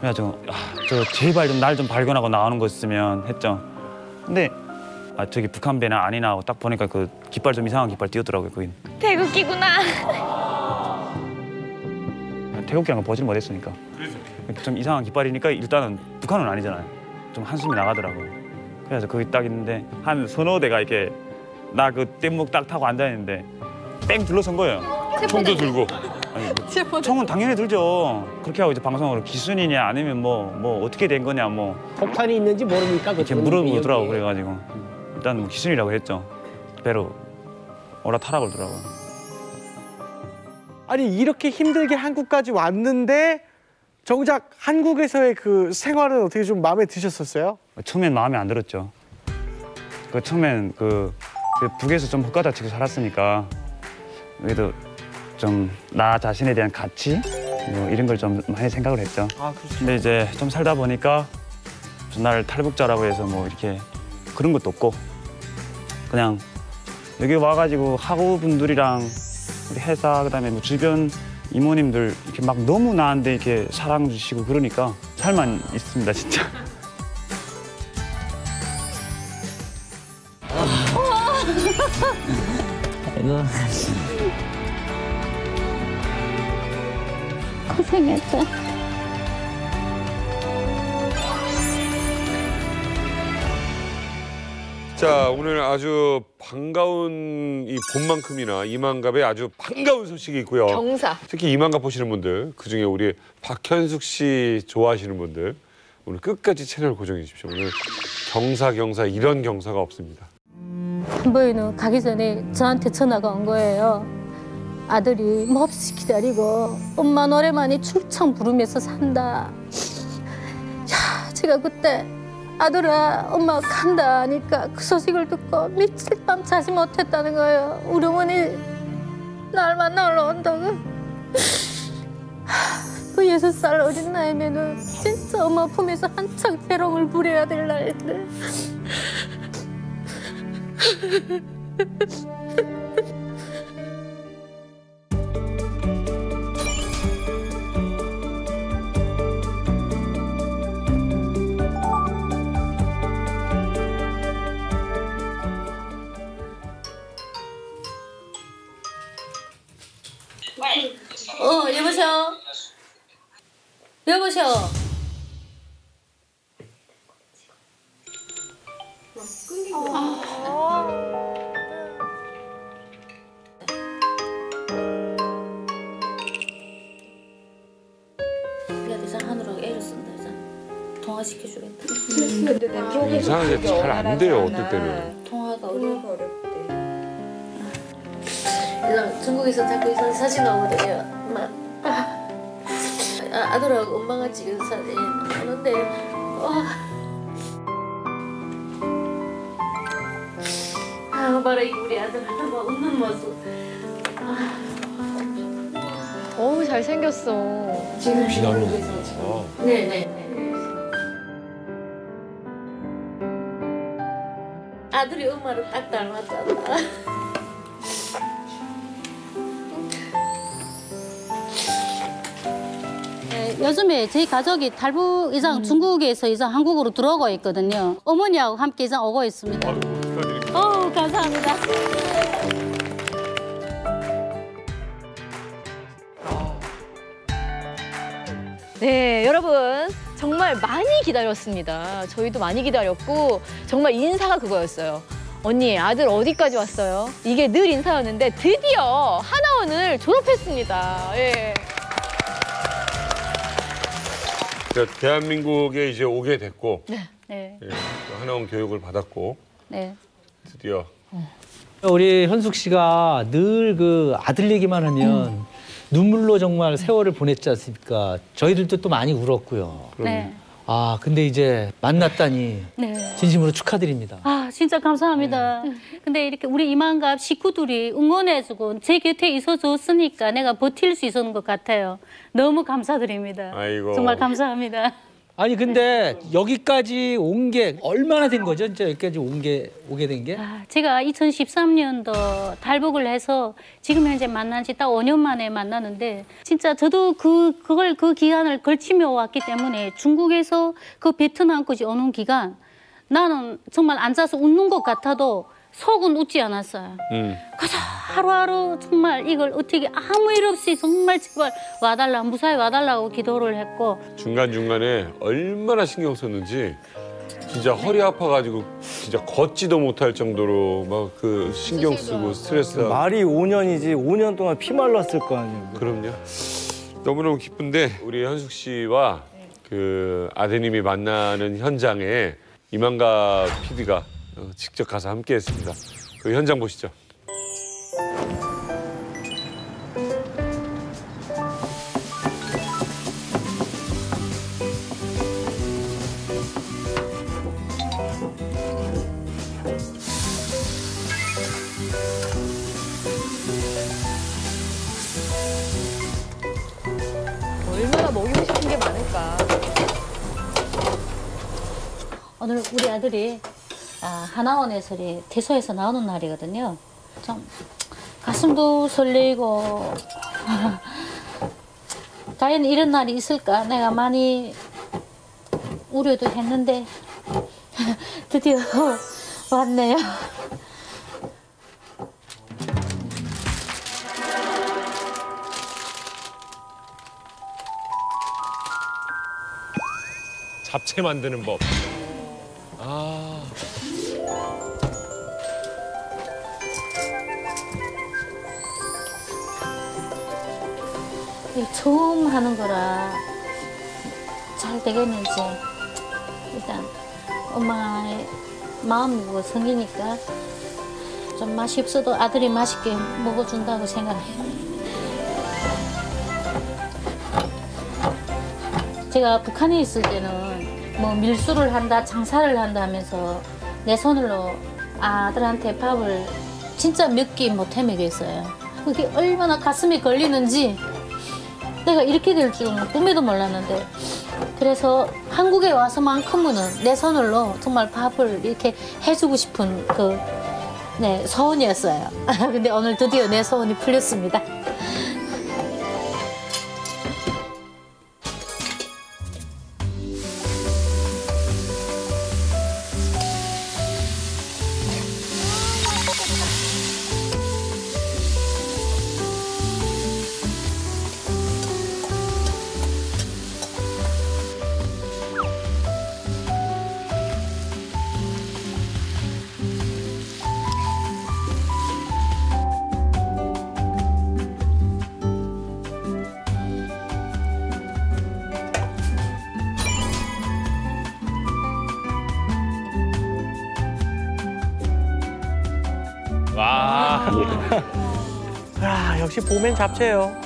그래가지고 아, 저 제발 좀 날 좀 발견하고 나오는 거 있으면 했죠. 근데 아 저기 북한 배나 아니나 하고 딱 보니까 그 깃발 좀 이상한 깃발 띄우더라고요. 거긴 태극기구나. 태국기랑은 보질 못했으니까. 좀 이상한 깃발이니까 일단은 북한은 아니잖아요. 좀 한숨이 나가더라고요. 그래서 거기 딱 있는데 한 서너 대가 이렇게 나 그 뗏목 딱 타고 앉아 있는데 뺑 둘러선 거예요. 총도 들고. 아니, 뭐, 총은 당연히 들죠. 그렇게 하고 이제 방송으로 기순이냐 아니면 뭐뭐 어떻게 된 거냐 뭐 폭탄이 있는지 모르니까 이렇게 물어보더라고 그래가지고 일단 뭐 기순이라고 했죠. 배로 올라타라 그러더라고요. 아니 이렇게 힘들게 한국까지 왔는데 정작 한국에서의 그 생활은 어떻게 좀 마음에 드셨었어요? 처음엔 마음에 안 들었죠. 그 처음엔 그, 그 북에서 좀 헛가다 치고 살았으니까 그래도 좀 나 자신에 대한 가치 뭐 이런 걸 좀 많이 생각을 했죠. 아, 그렇죠. 근데 이제 좀 살다 보니까 나를 탈북자라고 해서 뭐 이렇게 그런 것도 없고 그냥 여기 와가지고 학우 분들이랑 우리 회사 그다음에 뭐 주변 이모님들 이렇게 막 너무 나한테 이렇게 사랑 주시고 그러니까 살만 있습니다 진짜. 아이고. 고생했어. 자 오늘 아주 반가운 이 봄만큼이나 이만갑의 아주 반가운 소식이 있고요. 경사. 특히 이만갑 보시는 분들 그중에 우리 박현숙 씨 좋아하시는 분들 오늘 끝까지 채널 고정해 주십시오. 오늘 경사 경사 이런 경사가 없습니다. 한보이는 가기 전에 저한테 전화가 온 거예요. 아들이 몹시 기다리고 엄마 노래만이 출청 부르면서 산다. 야, 제가 그때 아들아 엄마 간다 하니까 그 소식을 듣고 며칠 밤 자지 못했다는 거예요. 우리 어머니 날 만나러 온다고. 하, 그 여섯 살 어린 나이면은 진짜 엄마 품에서 한창 재롱을 부려야 될 나이인데. 여보세요? 쓴다 대장 통화시켜주겠다 이상하게 잘 안 돼요 어떨 때는. 통화가 어려워. 대장 중국에서 자꾸 이상 사진 나오거든요. 막 아, 아, 아들하고 엄마가 찍은 사진 와. 아 봐라 이 우리 아들 막 웃는 모습 아. 어우 잘생겼어. 지금 비나는 네네. 아들이 엄마를 딱 닮았잖아. 요즘에 저희 가족이 탈북 이상 중국에서 이상 한국으로 들어오고 있거든요. 어머니하고 함께 이상 오고 있습니다. 어 감사합니다. 네, 여러분 정말 많이 기다렸습니다. 저희도 많이 기다렸고 정말 인사가 그거였어요. 언니 아들 어디까지 왔어요? 이게 늘 인사였는데 드디어 하나원을 졸업했습니다. 예. 그러니까 대한민국에 이제 오게 됐고 네. 네. 예, 또 하나원 교육을 받았고 네. 드디어 우리 현숙 씨가 늘 그 아들 얘기만 하면 눈물로 정말 세월을 보냈지 않습니까? 저희들도 또 많이 울었고요. 네. 아 근데 이제 만났다니 네. 진심으로 축하드립니다. 아 진짜 감사합니다. 근데 이렇게 우리 이만갑 식구들이 응원해주고 제 곁에 있어줬으니까 내가 버틸 수 있었는 것 같아요. 너무 감사드립니다. 아이고. 정말 감사합니다. 아니 근데 여기까지 온 게 얼마나 된 거죠? 진짜 여기까지 온 게 오게 된 게? 아, 제가 2013년도 탈북을 해서 지금 현재 만난 지 딱 5년 만에 만나는데 진짜 저도 그 그걸 그 기간을 걸치며 왔기 때문에 중국에서 그 베트남까지 오는 기간 나는 정말 앉아서 웃는 것 같아도 속은 웃지 않았어요. 음. 그래서 하루하루 정말 이걸 어떻게 아무 일 없이 정말 제발 와달라 무사히 와달라고 기도를 했고 중간 중간에 얼마나 신경 썼는지 진짜 허리 아파가지고 진짜 걷지도 못할 정도로 막 그 신경 쓰고 스트레스 말이 5년이지 5년 동안 피 말랐을 거 아니에요. 그럼요. 너무너무 기쁜데 우리 현숙 씨와 그 아드님이 만나는 현장에 이만가 PD가 직접 가서 함께했습니다. 그 현장 보시죠. 얼마나 먹이고 싶은 게 많을까. 오늘 우리 아들이 아, 하나원에서 이 퇴소해서 나오는 날이거든요. 좀 가슴도 설레고 과연 이런 날이 있을까 내가 많이 우려도 했는데 드디어 왔네요. 잡채 만드는 법. 아. 처음 하는 거라 잘 되겠는지 일단 엄마의 마음이고 성이니까 좀 맛이 없어도 아들이 맛있게 먹어준다고 생각해요. 제가 북한에 있을 때는 뭐 밀수를 한다, 장사를 한다 하면서 내 손으로 아들한테 밥을 진짜 몇 끼 못 해 먹였어요. 그게 얼마나 가슴에 걸리는지 내가 이렇게 될 줄은 꿈에도 몰랐는데 그래서 한국에 와서만큼은 내 손으로 정말 밥을 이렇게 해주고 싶은 그 네, 소원이었어요. 근데 오늘 드디어 내 소원이 풀렸습니다. 잡채요.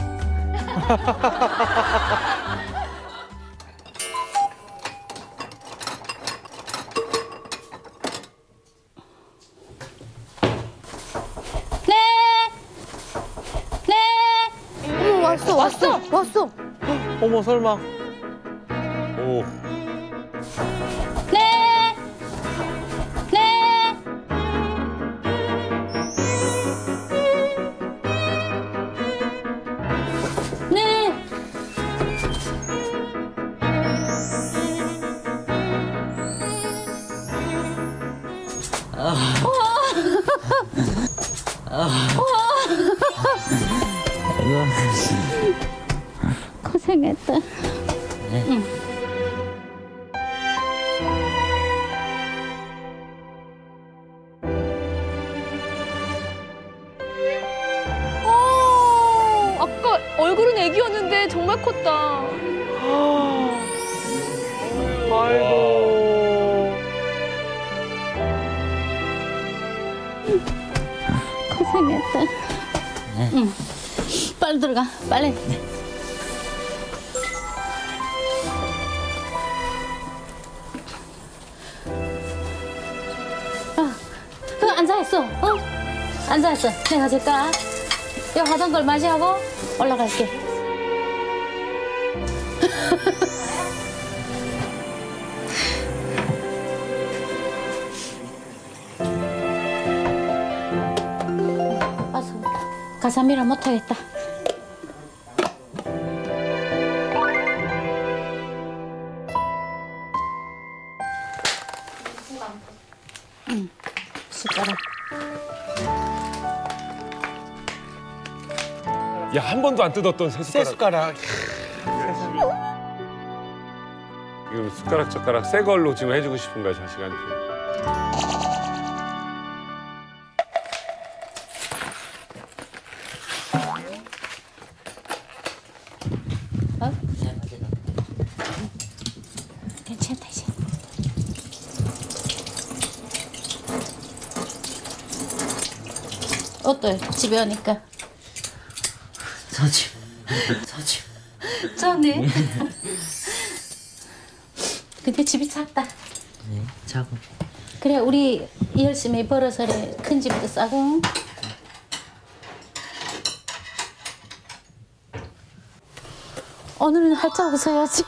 네. 네. 어머 왔어 왔어 왔어. 어머 설마. 내가 줄까? 이 하던 걸 맞이하고 올라갈게. 와서 가사 미라 못하겠다. 번도 안 뜯었던 새 숟가락. 숟가락. 지금 숟가락 젓가락 새 걸로 지금 해주고 싶은 거야 자식한테. 괜찮다 이제. 어때? 집에 오니까. 서집. 좋네. 근데 집이 작다. 네, 자고. 그래 우리 열심히 벌어서 그래 큰 집도 싸고. 오늘은 활짝 웃어야지.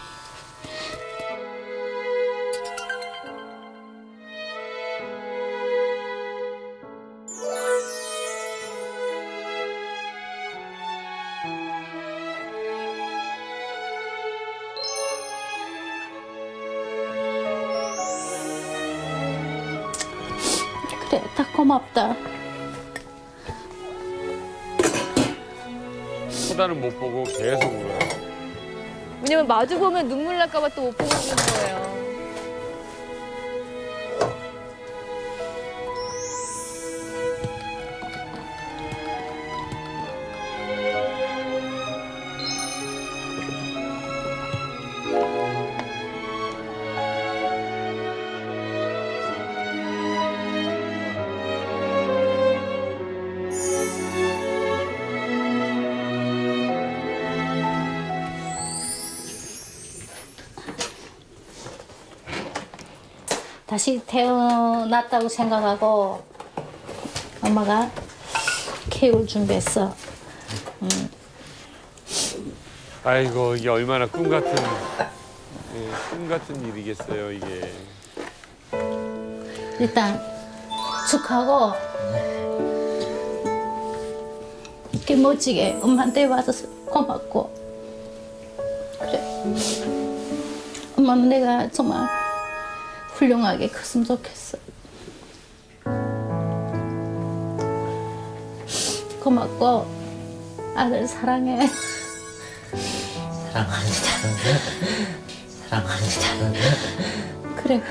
못 보고 계속 울어요. 왜냐면 마주 보면 눈물 날까봐 또 못 보고 있는 거예요. 다시 태어났다고 생각하고 엄마가 케이크를 준비했어. 음. 아이고 이게 얼마나 꿈 같은 예, 꿈 같은 일이겠어요 이게. 일단 축하하고 이렇게 멋지게 엄마한테 와서 고맙고 그래 엄마는 내가 정말 훌륭하게 컸으면 좋겠어 고맙고 아들 사랑해 사랑합니다. 사랑합니다. 그래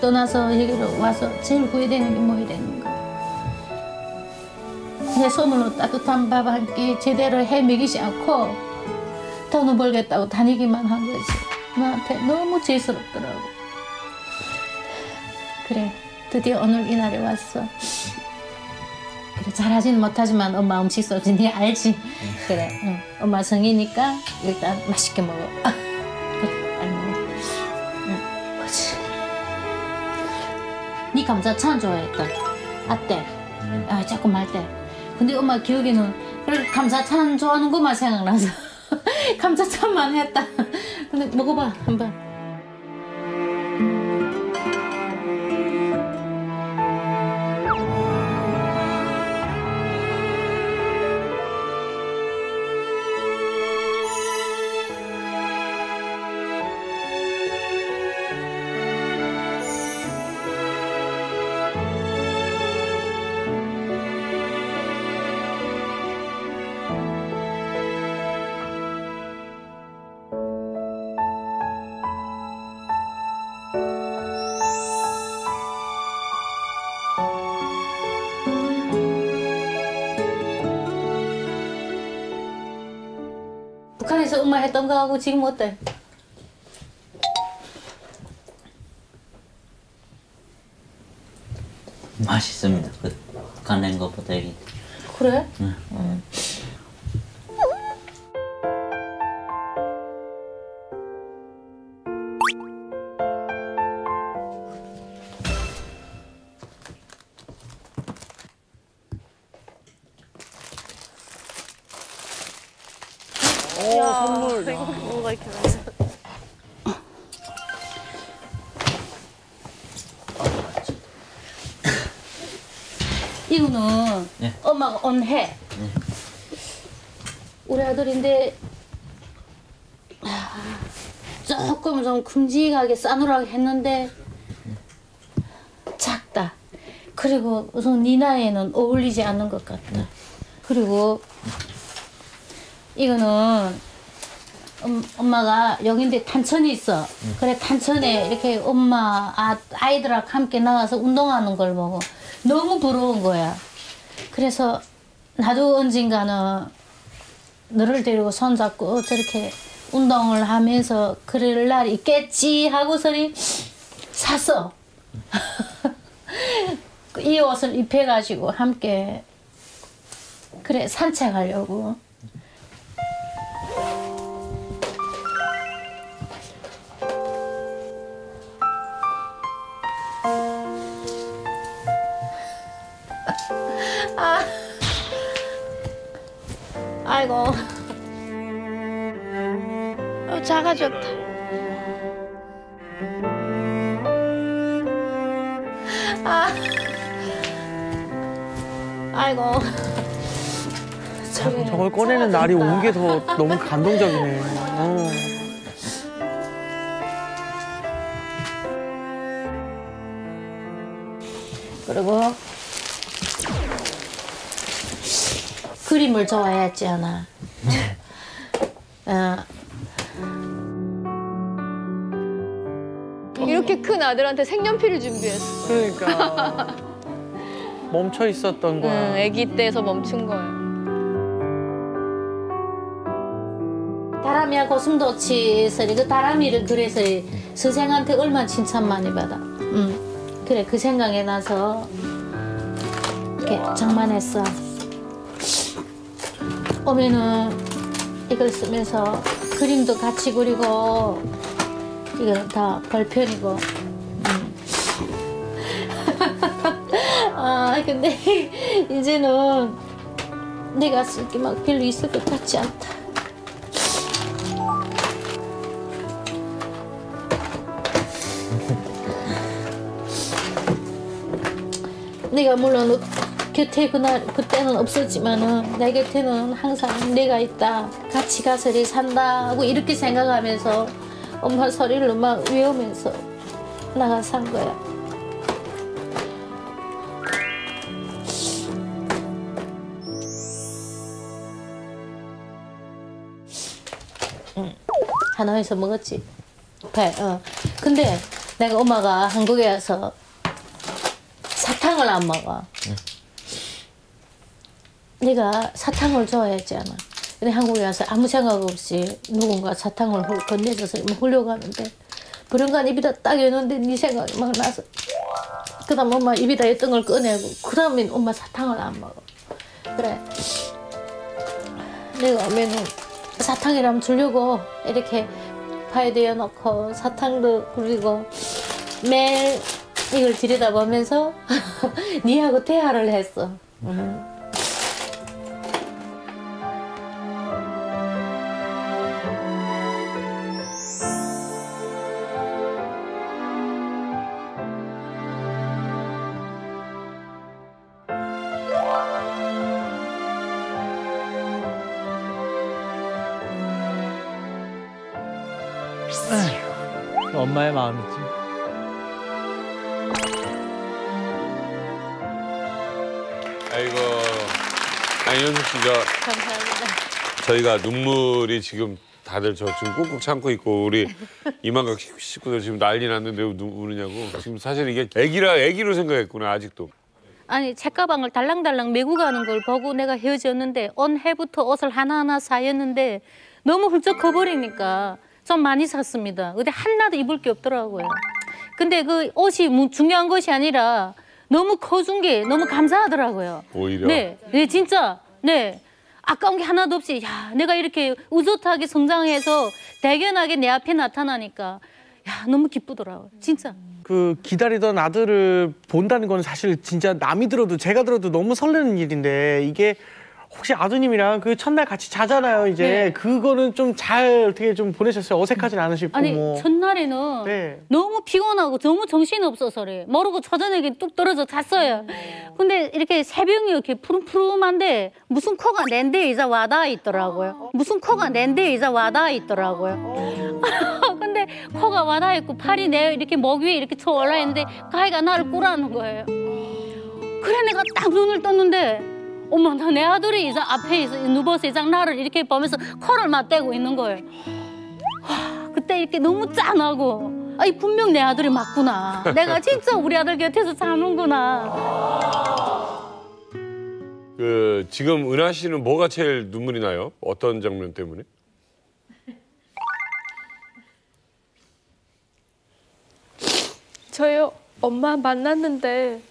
떠나서 여기로 와서 제일 후회되는 게 뭐야 되는가 내 손으로 따뜻한 밥 한 끼 제대로 해 먹이지 않고 돈을 벌겠다고 다니기만 한 거지. 나한테 너무 죄스럽더라고. 그래 드디어 오늘 이 날에 왔어. 그래 잘하지는 못하지만 엄마 음식 솜씨 니 알지. 그래 응. 엄마 성이니까 일단 맛있게 먹어 감자찬 좋아했다. 아때. 아 자꾸 말 때. 근데 엄마 기억에는 그래 감자찬 좋아하는 것만 생각나서 감자찬만 했다. 근데 먹어봐 한번. 했던 거하고 지금 어때? 맛있습니다. 그 가낸 것보다 여기. 그래? 응. 응. 큼직하게 싸늘하게 했는데 작다. 그리고 우선 네 나이에는 어울리지 않는 것 같다. 그리고 이거는 엄, 엄마가 여기인데 탄천이 있어. 그래 탄천에 이렇게 엄마 아, 아이들하고 함께 나가서 운동하는 걸 보고 너무 부러운 거야. 그래서 나도 언젠가는 너를 데리고 손잡고 저렇게 운동을 하면서 그럴 날이 있겠지 하고서니 샀어. 이 옷을 입혀가지고 함께 그래 산책하려고. 아. 아이고. 어, 작아졌다. 아. 아이고. 참, 저걸 꺼내는 날이 온 게 더 너무 감동적이네. 어. 그리고 그림을 좋아했지 않아. 아들한테 색연필을 준비했어. 그러니까 멈춰 있었던 거야. 응, 아기 때에서 멈춘 거예요. 다람이야 고슴도치에서 그 다람이를 그래서 선생한테 얼마나 칭찬 많이 받아. 응. 그래 그 생각이 나서 이렇게 장만했어. 오면은 이걸 쓰면서 그림도 같이 그리고 이거 다 벌편이고. 근데 이제는 내가 쓸 게 막 별로 있을 것 같지 않다. 내가 물론 곁에 그날 그때는 없었지만은 내 곁에는 항상 내가 있다 같이 가서 이 산다 하고 이렇게 생각하면서 엄마 소리를 막 외우면서 나가 산 거야. 하나에서 먹었지. 배. 어. 근데 내가 엄마가 한국에 와서 사탕을 안 먹어. 내가 사탕을 좋아했잖아. 근데 한국에 와서 아무 생각 없이 누군가 사탕을 홀- 건네줘서 막 흘려가는데 그런간 입에다 딱 여는데 네 생각이 막 나서 그 다음 엄마 입에다 있던 걸 꺼내고 그 다음엔 엄마 사탕을 안 먹어. 그래. 내가 오면은 사탕이라면 주려고 이렇게 파에 대어 놓고 사탕도 그리고 매일 이걸 들여다보면서 니하고 대화를 했어. 음. 엄마의 마음이지. 아이고, 아니 현숙 씨 저 감사합니다. 저희가 눈물이 지금 다들 저 지금 꾹꾹 참고 있고 우리 이만각 식구들 지금 난리 났는데 왜 눈- 우느냐고 지금 사실 이게 애기라 애기로 생각했구나 아직도 아니 책가방을 달랑달랑 메고 가는 걸 보고 내가 헤어졌는데 온 해부터 옷을 하나하나 사였는데 너무 훌쩍 커버리니까 좀 많이 샀습니다. 근데 하나도 입을 게 없더라고요. 근데 그 옷이 무- 중요한 것이 아니라 너무 커준 게 너무 감사하더라고요. 오히려 네, 네 진짜 네 아까운 게 하나도 없이 야 내가 이렇게 우젓하게 성장해서 대견하게 내 앞에 나타나니까 야 너무 기쁘더라고요. 진짜. 그 기다리던 아들을 본다는 건 사실 진짜 남이 들어도 제가 들어도 너무 설레는 일인데 이게 혹시 아드님이랑 그 첫날 같이 자잖아요 이제. 네. 그거는 좀 잘 어떻게 좀 보내셨어요? 어색하진 않으실 아니 뭐. 첫날에는 네. 너무 피곤하고 너무 정신이 없어서래 모르고 저저녁에 뚝 떨어져 잤어요. 근데 이렇게 새벽이 이렇게 푸름푸름한데 무슨 코가 낸데 이제 와닿아 있더라고요. 무슨 코가 낸데 이제 와닿아 있더라고요. 근데 코가 와닿아 있고 팔이 내 이렇게 목 위에 이렇게 쳐 올라 있는데 가희가 나를 꾸라는 거예요. 그래 내가 딱 눈을 떴는데 어머 나내 아들이 이제 앞에 있어. 누워서 이제 나를 이렇게 보면서 코를 맞대고 있는 거예요. 와, 그때 이렇게 너무 짠하고. 아이 분명 내 아들이 맞구나. 내가 진짜 우리 아들 곁에서 사는구나. 그 지금 은하 씨는 뭐가 제일 눈물이 나요? 어떤 장면 때문에? 저희 엄마 만났는데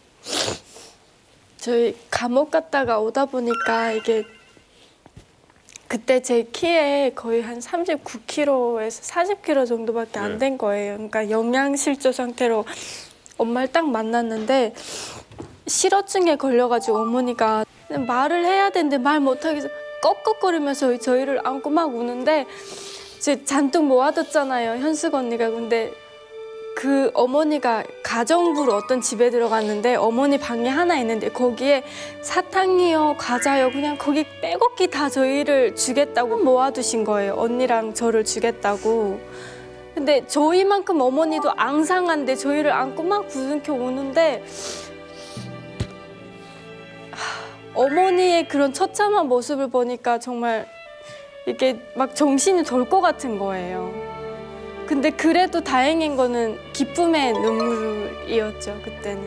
저희 감옥 갔다가 오다 보니까 이게 그때 제 키에 거의 한 39kg에서 40kg 정도밖에 안 된 거예요. 그러니까 영양실조 상태로 엄마를 딱 만났는데 실어증에 걸려가지고 어머니가 말을 해야 되는데 말 못하겠어 꺽꺽거리면서 저희를 안고 막 우는데 제 잔뜩 모아뒀잖아요 현숙 언니가 근데 그 어머니가 가정부로 어떤 집에 들어갔는데 어머니 방이 하나 있는데 거기에 사탕이요 과자요 그냥 거기 빼곡히 다 저희를 주겠다고 모아두신 거예요 언니랑 저를 주겠다고 근데 저희만큼 어머니도 앙상한데 저희를 안고 막 부둥켜 우는데 하, 어머니의 그런 처참한 모습을 보니까 정말 이게 막 정신이 돌 것 같은 거예요. 근데 그래도 다행인 거는 기쁨의 눈물이었죠 그때는.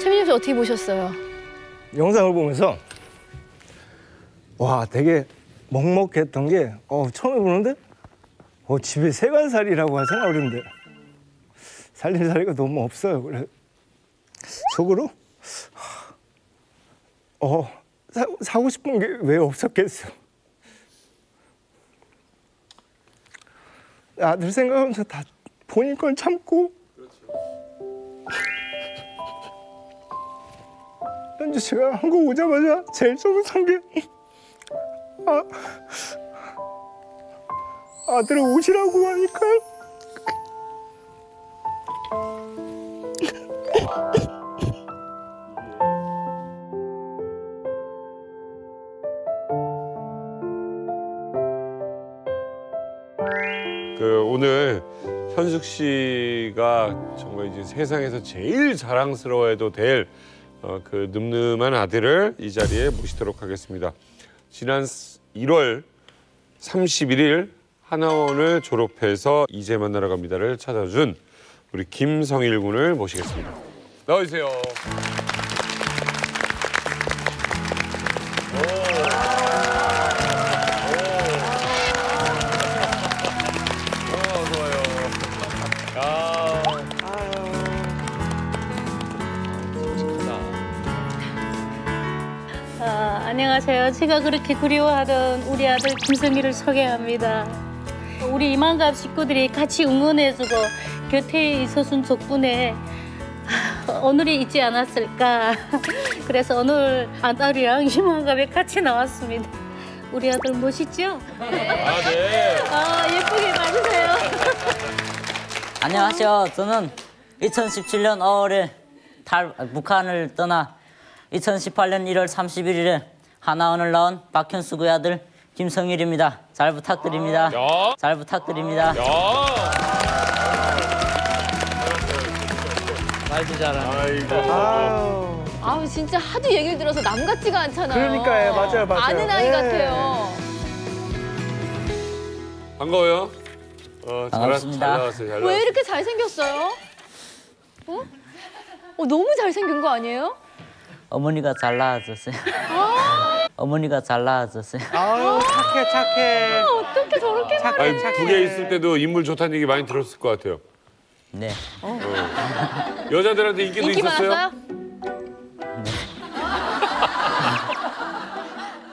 최민정 씨 어떻게 보셨어요? 영상을 보면서 와 되게 먹먹했던 게 어, 처음에 보는데 어, 집에 세간살이라고 하잖아 어른데 살림살이가 너무 없어요. 그래 속으로 하, 어 사, 사고 싶은 게 왜 없었겠어. 아들 생각하면서 다 본인 건 참고? 현주 씨가 한국 오자마자 제일 처음 산게 아, 아들을 오시라고 하니까 씨가 정말 이제 세상에서 제일 자랑스러워해도 될 어, 그 늠름한 아들을 이 자리에 모시도록 하겠습니다. 지난 1월 31일 하나원을 졸업해서 이제 만나러 갑니다를 찾아준 우리 김성일 군을 모시겠습니다. 나와주세요. 제가 그렇게 그리워하던 우리 아들 김성희를 소개합니다. 우리 이만갑 식구들이 같이 응원해주고 곁에 있어준 덕분에 오늘이 있지 않았을까. 그래서 오늘 아들이랑 이만갑에 같이 나왔습니다. 우리 아들 멋있죠? 아 네. 아, 예쁘게 봐주세요. 안녕하세요. 저는 2017년 5월에 달, 북한을 떠나 2018년 1월 31일에 하나원을 낳은 박현수의 아들 김성일입니다. 잘 부탁드립니다. 잘 부탁드립니다. 말도 잘하네. 아우 진짜 하도 얘기를 들어서 남 같지가 않잖아요. 그러니까요. 맞아요, 맞아요. 아는 아이 예. 같아요. 반가워요. 어, 잘, 반갑습니다. 잘 나왔어요. 잘왜 나왔어요. 이렇게 잘 생겼어요? 어? 어 너무 잘 생긴 거 아니에요? 어머니가 잘 낳아줬어요. 어머니가 잘 낳아줬어요. 아유 착해 착해. 어떻게 저렇게 아니, 북에 있을 때도 인물 좋다는 얘기 많이 들었을 것 같아요. 네. 여자들한테 인기도 인기 있었어요? 많았어요?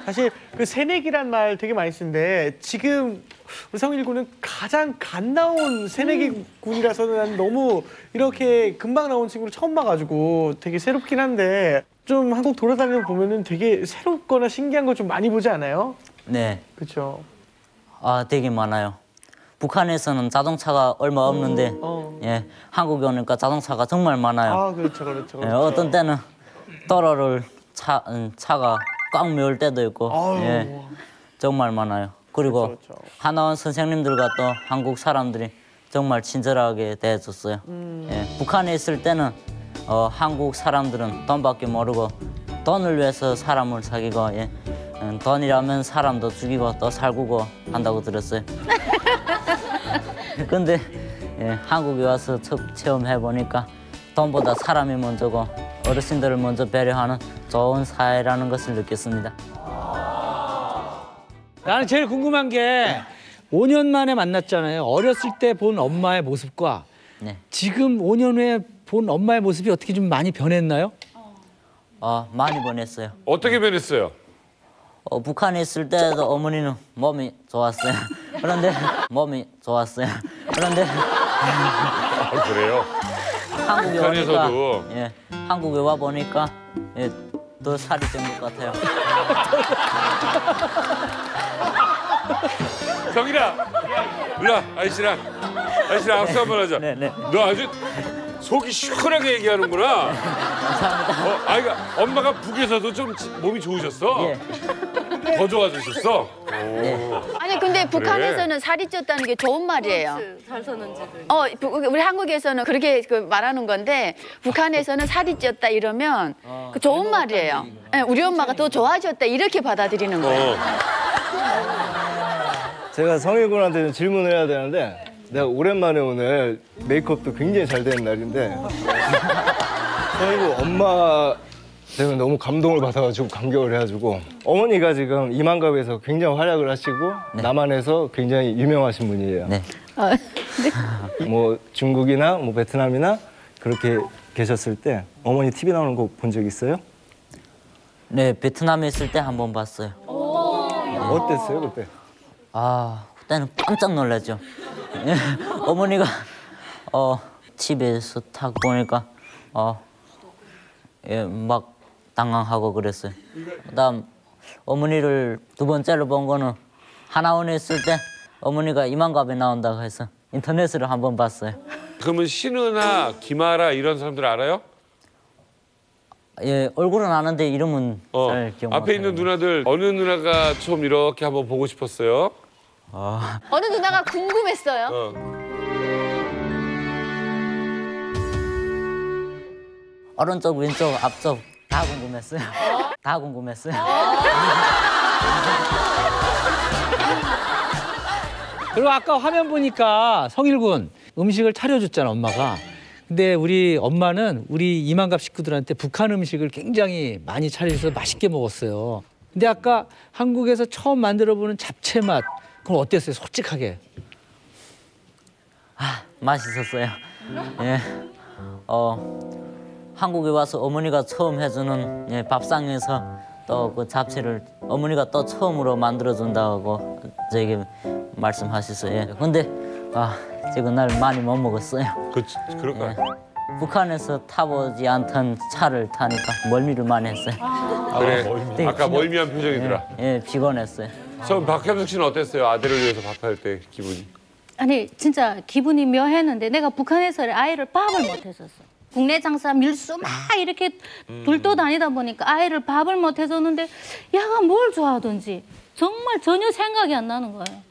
사실 그 새내기란 말 되게 많이 쓰는데 지금 우리 성일 군은 가장 갓 나온 새내기 군이라서는 난 너무 이렇게 금방 나온 친구를 처음 봐가지고 되게 새롭긴 한데 좀 한국 돌아다니는 거 보면은 되게 새롭거나 신기한 거좀 많이 보지 않아요? 네. 그렇죠. 아, 되게 많아요. 북한에서는 자동차가 얼마 없는데 어. 예, 한국에 오니까 자동차가 정말 많아요. 아 그렇죠 그렇죠. 예, 그렇죠. 어떤 때는 도로를 차, 음, 차가 꽉 메울 때도 있고 아유. 예, 정말 많아요. 그리고 그렇죠, 하나원 선생님들과 또 한국 사람들이 정말 친절하게 대해줬어요. 음. 예, 북한에 있을 때는 어, 한국 사람들은 돈밖에 모르고 돈을 위해서 사람을 사귀고 예, 음, 돈이라면 사람도 죽이고 또 살구고 한다고 들었어요. 근데 예, 한국에 와서 첫 체험해 보니까 돈보다 사람이 먼저고 어르신들을 먼저 배려하는 좋은 사회라는 것을 느꼈습니다. 나는 제일 궁금한 게 5년 만에 만났잖아요. 어렸을 때 본 엄마의 모습과 네. 지금 5년 후에 본 엄마의 모습이 어떻게 좀 많이 변했나요? 어, 많이 변했어요. 어떻게 변했어요? 어, 북한에 있을 때도 어머니는 몸이 좋았어요. 그런데 몸이 좋았어요. 그런데 아, 그래요? 한국에 북한에서도. 오니까 예, 한국에 와 보니까 예, 더 살이 찐 것 같아요. 정일아, 일로 와, 아저씨랑. 아저씨랑 악수 한번 하자. 네, 너 아주 속이 시원하게 얘기하는구나. 감사합니다. 어, 아이가 엄마가 북에서도 좀 지- 몸이 좋으셨어? 예. 더 좋아지셨어? 오. 아니 근데 북한에서는 살이 쪘다는 게 좋은 말이에요. 잘 사는 집을. 어, 부- 우리 한국에서는 그렇게 그 말하는 건데 북한에서는 살이 쪘다 이러면 그 좋은 말이에요. 예, 우리 엄마가 더 좋아졌다 이렇게 받아들이는 거예요. 제가 성일군한테 좀 질문을 해야 되는데 내가 오랜만에 오늘 메이크업도 굉장히 잘 되는 날인데 성일군 엄마 제가 너무 감동을 받아가지고 감격을 해가지고 어머니가 지금 이만갑에서 굉장히 활약을 하시고 남한에서 굉장히 유명하신 분이에요. 네. 뭐 중국이나 뭐 베트남이나 그렇게 계셨을 때 어머니 TV 나오는 거 본 적 있어요? 네, 베트남에 있을 때 한 번 봤어요. 어땠어요 그때? 아, 그때는 깜짝 놀랐죠. 예, 어머니가 어, 집에서 딱 보니까 어, 예, 막 당황하고 그랬어요. 그다음 어머니를 두 번째로 본 거는 하나원에 있을 때 어머니가 이만갑에 나온다고 해서 인터넷으로 한번 봤어요. 그러면 신은아, 김아라 이런 사람들 알아요? 예, 얼굴은 아는데 이름은 어, 잘 기억 앞에 못 있는 누나들 어느 누나가 좀 이렇게 한번 보고 싶었어요? 아, 어느 누나가 궁금했어요. 어. 오른쪽, 왼쪽, 앞쪽 다 궁금했어요. 다 궁금했어요. 그리고 아까 화면 보니까 성일군 음식을 차려줬잖아 엄마가. 근데 우리 엄마는 우리 이만갑 식구들한테 북한 음식을 굉장히 많이 차려줘서 맛있게 먹었어요. 근데 아까 한국에서 처음 만들어보는 잡채 맛 그건 어땠어요? 솔직하게. 맛있었어요. 예. 어, 한국에 와서 어머니가 처음 해주는 예, 밥상에서 또 그 잡채를 어머니가 또 처음으로 만들어준다고 저에게 말씀하셨어요. 예. 근데 아 지금 날 많이 못 먹었어요. 그 그럴까요? 북한에서 타보지 않던 차를 타니까 멀미를 많이 했어요. 그래. 네, 아까 피곤- 멀미한 표정이더라. 예, 피곤했어요. 저 박현숙 씨는 어땠어요? 아들을 위해서 밥할 때 기분이? 아니 진짜 기분이 묘했는데 내가 북한에서 아이를 밥을 못 했었어. 국내 장사 밀수 막 이렇게 돌도 다니다 보니까 아이를 밥을 못 해줬는데 야가 뭘 좋아하든지 정말 전혀 생각이 안 나는 거예요.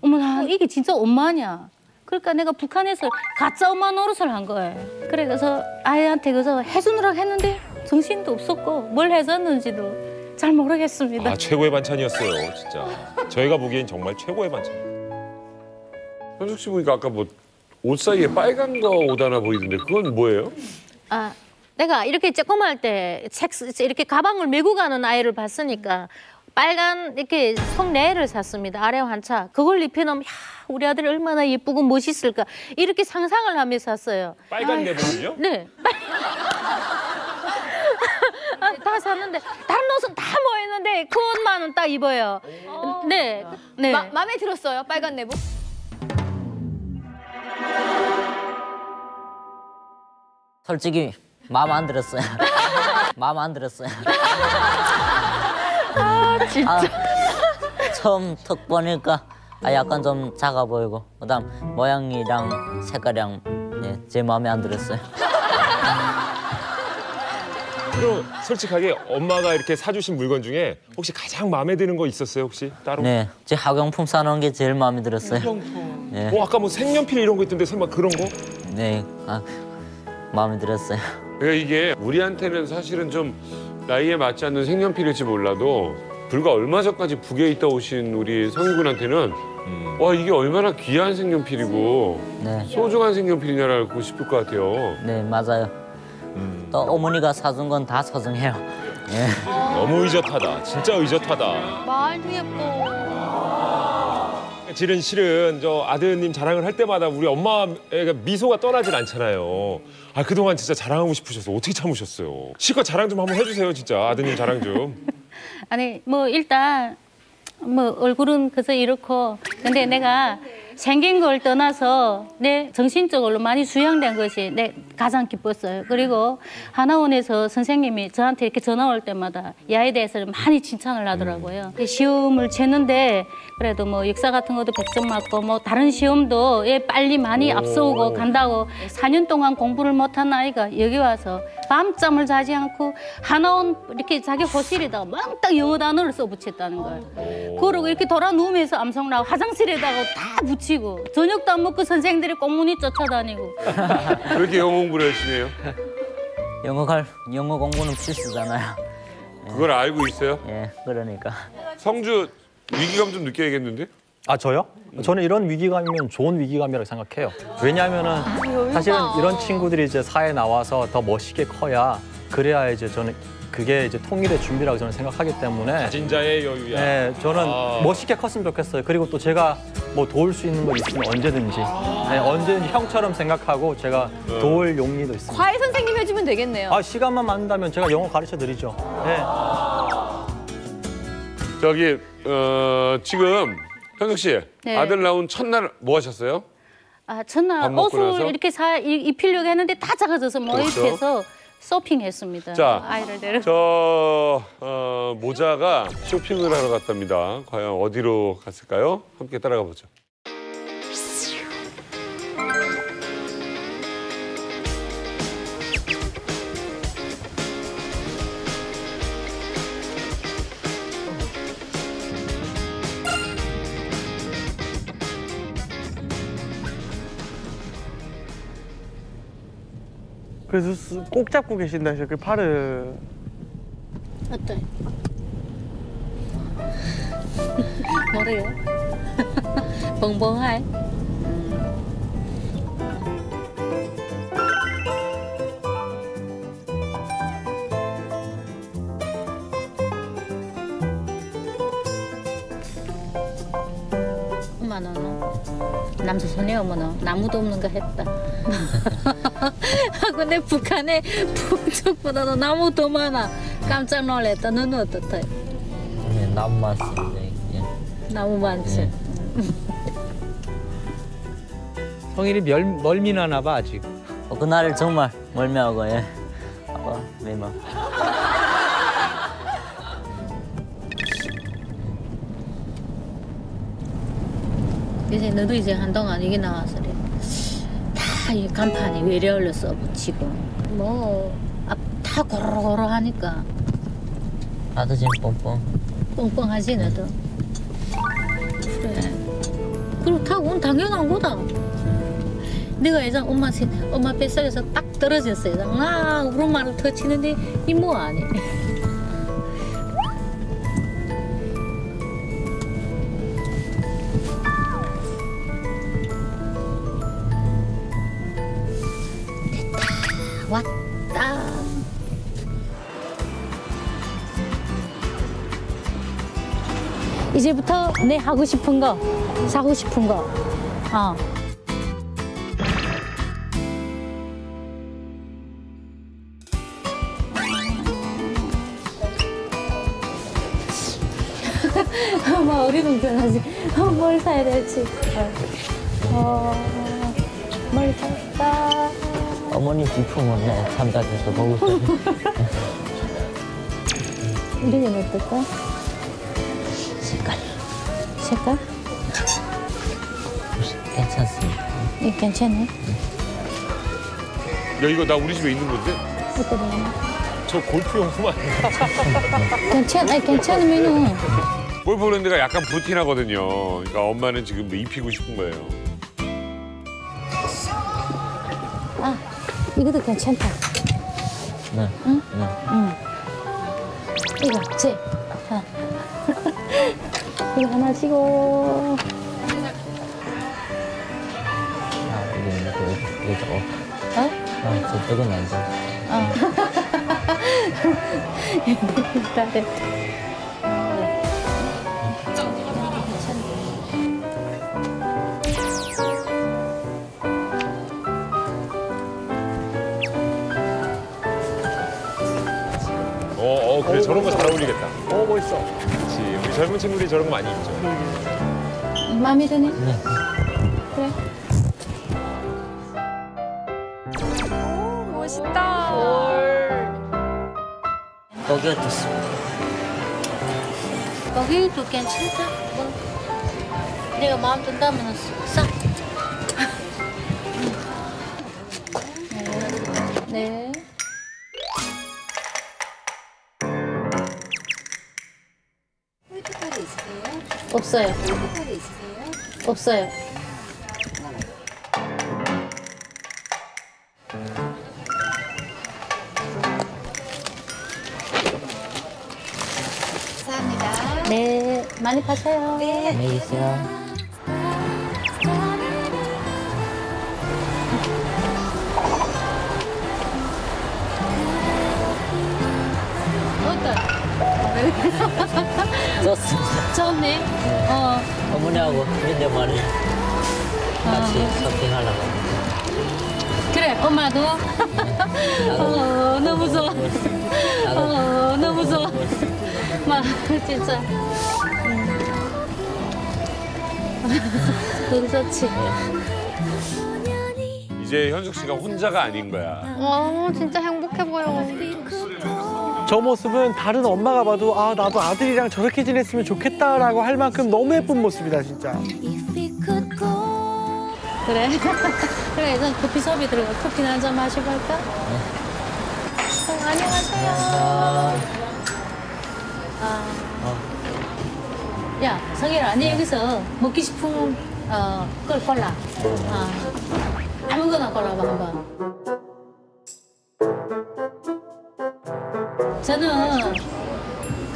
어머나 이게 진짜 엄마냐. 그러니까 내가 북한에서 가짜 엄마 노릇을 한 거예요. 그래서 아이한테 그래서 해주느라고 했는데 정신도 없었고 뭘 해줬는지도 잘 모르겠습니다. 아 최고의 반찬이었어요, 진짜. 저희가 보기엔 정말 최고의 반찬. 현숙 씨 보니까 아까 뭐 옷 사이에 빨간 거옷 하나 보이던데 그건 뭐예요? 아, 내가 이렇게 조그마할 때 책 이렇게 가방을 메고 가는 아이를 봤으니까 빨간 이렇게 속내를 샀습니다. 아래 환차. 그걸 입혀놓으면 야, 우리 아들이 얼마나 예쁘고 멋있을까 이렇게 상상을 하며 샀어요. 빨간 내복이요? 네. 아, 다 샀는데 다른 옷은 다뭐 했는데 그 옷만은 딱 입어요. 네, 네. 마, 마음에 들었어요? 빨간 내복? 솔직히 마음 안 들었어요. 마음 안 들었어요. 아, 진짜. 처음 턱 보니까 아, 약간 좀 작아 보이고 그다음 모양이랑 색깔이랑 예, 제 마음에 안 들었어요. 그럼 솔직하게 엄마가 이렇게 사주신 물건 중에 혹시 가장 마음에 드는 거 있었어요, 혹시 따로? 네, 제 학용품 사놓은 게 제일 마음에 들었어요. 네, 뭐 아까 뭐 색연필 이런 거 있던데 설마 그런 거? 네, 아, 마음에 들었어요. 그러니까 이게 우리한테는 사실은 좀 나이에 맞지 않는 색연필일지 몰라도 불과 얼마 전까지 북에 있다 오신 우리 성희군한테는 와 이게 얼마나 귀한 색연필이고 네. 소중한 색연필이냐라고 싶을 것 같아요. 네, 맞아요. 또 어머니가 사준 건다 소중해요. 예. 너무 의젓하다. 진짜 의젓하다. 말도 예뻐. 실은 실은 저 아드님 자랑을 할 때마다 우리 엄마가 미소가 떠나질 않잖아요. 아 그동안 진짜 자랑하고 싶으셔서 어떻게 참으셨어요? 실컷 자랑 좀 한번 해주세요, 진짜 아드님 자랑 좀. 아니 뭐 일단 뭐 얼굴은 그저 이렇고 근데 내가 생긴 걸 떠나서 내 정신적으로 많이 수양된 것이 내 가장 기뻤어요. 그리고 하나원에서 선생님이 저한테 이렇게 전화 올 때마다 야에 대해서 많이 칭찬을 하더라고요. 그 시험을 쳤는데 그래도 뭐 역사 같은 것도 100점 맞고 뭐 다른 시험도 예, 빨리 많이 오. 앞서오고 간다고 4년 동안 공부를 못한 아이가 여기 와서 밤잠을 자지 않고 하나원 이렇게 자기 호실에다가 멍딱 영어 단어를 써붙였다는 거예요. 그러고 이렇게 돌아 누우면서 암송 나고 화장실에다가 다 붙 이고 저녁도 안 먹고 선생들이 꽁무니 쫓아다니고 왜 이렇게 영어 공부를 열심히 해요? 영어 갈 영어 공부는 필수잖아요. 그걸 알고 있어요? 예, 그러니까. 성주 위기감 좀 느껴야겠는데? 아 저요? 저는 이런 위기감이면 좋은 위기감이라고 생각해요. 왜냐하면은 사실은 이런 친구들이 이제 사회에 나와서 더 멋있게 커야 그래야 이제 저는 그게 이제 통일의 준비라고 저는 생각하기 때문에 가진 자의 여유야. 네, 저는 아. 멋있게 컸으면 좋겠어요. 그리고 또 제가 뭐 도울 수 있는 거 있으면 언제든지 네, 언제든지 형처럼 생각하고 제가 도울 용기도 있습니다. 과외 선생님 해주면 되겠네요. 아 시간만 맞는다면 제가 영어 가르쳐 드리죠. 네. 저기 어, 지금 현숙 씨 네. 아들 나온 첫날 뭐 하셨어요? 아밥 첫날 먹고 나서? 옷을 이렇게 사 이- 입히려고 했는데 다 작아져서 뭐 그렇죠. 입혀서 쇼핑했습니다. 자, 아이를 데려. 저 어, 모자가 쇼핑을 하러 갔답니다. 과연 어디로 갔을까요? 함께 따라가 보죠. 그래서 스- 꼭 잡고 계신다 그 팔을. 어때? 뭐래요? 벙벙해? 엄마 너는 남자 손에 어머나 나무도 없는 거 했다. 하고 내 북한에 북쪽보다도 나무 더 많아. 깜짝 놀랐다. 너는 어떻다? 네, 나무 많습니다. 예. 나무 많지. 네. 성일이 멸, 멀미나나 봐 아직. 어, 그날 정말 멀미하고 예. 아빠 매마. 이제 너도 이제 한동안 이게. 다 이 간판에 외래어로 써붙이고 뭐다 고로고로 하니까 나도 지금 뻥뻥. 뻥뻥하지 너도. 그래. 그렇다고 당연한 거다. 내가 예전 엄마 세- 엄마 뱃속에서 딱 떨어졌어요. 아 그런 말을 터치는데 이모 아니. 내 하고 싶은 거, 사고 싶은 거. 어. 뭐 어리둥 편하지. 어, 뭘 사야 될지. 어, 뭘 살까? 어머니 비품은 네, 참가해서 보고 있어요. 우리는 어떨까? 색깔? 괜찮습니다. 이 괜찮네. 야 이거 나 우리 집에 있는 건데? 저 골프용품 아니야? 괜찮, 아니 괜찮으면은 골프 보는 데가 약간 부티나거든요. 그러니까 엄마는 지금 뭐 입히고 싶은 거예요. 아 이것도 괜찮다. 네. 응? 네. 응. 이거 제. 아. 이거 하나 아, 이게 이거 이거 어. 어? 아, 저쪽은 안 돼. 어. 됐다. 어, 어 그래 저런 거 잘 어울리겠다. 어 멋있어. 젊은 친구들이 저런 거 많이 입죠. 마음에 드네? 네. 그래. 멋있다. 거기 어떻습니까? 거기도 괜찮다. 뭐. 내가 마음 든다면 싹. 네. 없어요. 없어요. 감사합니다. 네, 많이 파세요. 네. 안녕히 계세요. 좋습니다. 좋네. 어. 어머니하고 혼잣말을 같이 쇼핑하려고. 그래, 엄마도. 어, 너무 좋아. 어, 너무 좋아. 막, 진짜. 너무 좋지. 이제 현숙 씨가 혼자가 아닌 거야. 어, 진짜 행복해 보여. 저 모습은 다른 엄마가 봐도 아 나도 아들이랑 저렇게 지냈으면 좋겠다라고 할 만큼 너무 예쁜 모습이다 진짜. 그래. 그래, 이제 커피숍에 들어가 커피 한잔 마시고 할까? 어, 안녕하세요. 아. 야, 성일아, 아니 여기서 먹기 싶은 어, 걸 골라. 아. 아무거나 골라봐 한번. 저는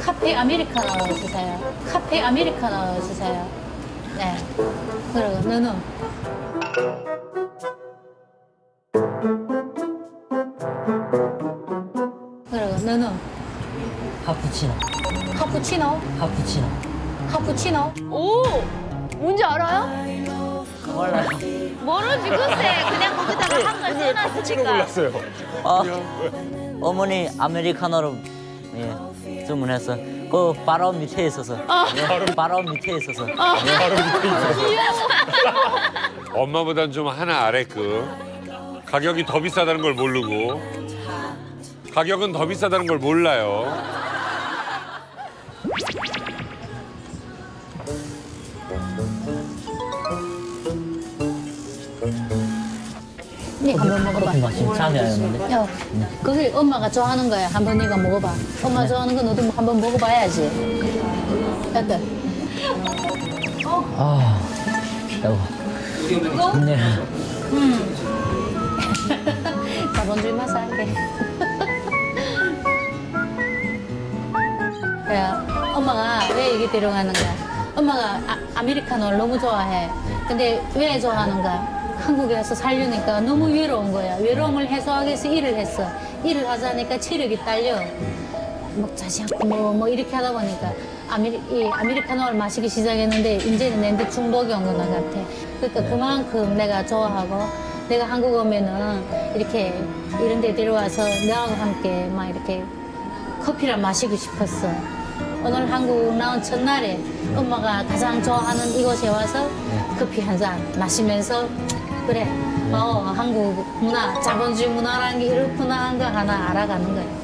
카페 아메리카노 주세요. 카페 아메리카노 주세요. 네. 그리고 너는? 그리고 너는? 카푸치노. 카푸치노? 카푸치노. 카푸치노? 오! 뭔지 알아요? 몰라요. 모르지, 글쎄. 그냥 거기다가 한글 써놨으니까. 어, 어머니 아메리카노로 예, 주문해서 그 바로 밑에 있어서. 아. 예, 바로 밑에 있어서. 아. 예. 바로 밑에 있어서. 엄마보단 좀 하나 아래급. 가격이 더 비싸다는 걸 모르고. 가격은 더 비싸다는 걸 몰라요. 네, 한번 먹어봐. 맛이 참이 아니었는데. 야, 그게 엄마가 좋아하는 거야. 한번 네가 먹어봐. 엄마 좋아하는 거 너도 한번 먹어봐야지. 어때? 아, 여보. 네. 음. 자본주의 맛 살게. 야, 엄마가 왜 이게 데려가는 거야? 엄마가 아, 메리카노를 너무 좋아해. 근데 왜 좋아하는가? 한국에 와서 살려니까 너무 외로운 거야. 외로움을 해소하기 위해서 일을 했어. 일을 하자니까 체력이 딸려. 먹자지 않고 뭐, 뭐 이렇게 하다 보니까 아메리, 이 아메리카노를 마시기 시작했는데 이제는 내한테 중독이 온 것 같아. 그러니까 그만큼 내가 좋아하고 내가 한국 오면은 이렇게 이런 데 데려와서 너하고 함께 막 이렇게 커피를 마시고 싶었어. 오늘 한국 나온 첫날에 엄마가 가장 좋아하는 이곳에 와서 커피 한 잔 마시면서 그래, 어, 한국 문화, 자본주의 문화라는 게 이렇구나 한거 하나 알아가는 거야.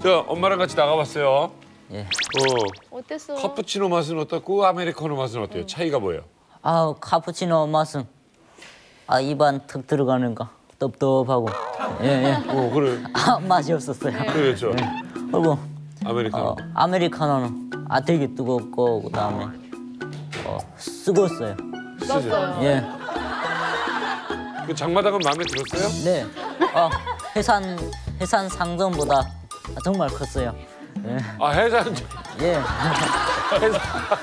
저 엄마랑 같이 나가봤어요. 예. 어. 어땠어? 카푸치노 맛은 어떻고 아메리카노 맛은 어때요? 차이가 뭐예요? 아, 카푸치노 맛은 아 입안 턱 들어가는 거 떡떡하고 예, 예. 어, 그래. 아, 맛이 없었어요. 그렇죠. 예. 그리고 아메리카노. 어, 아메리카노는 아 되게 뜨겁고 그다음에 어, 쓰겄어요. 쓰죠. 예. 그 장마당은 마음에 들었어요? 네. 어, 해산 해산 상점보다 정말 컸어요. 예. 아 해산. 예. 아,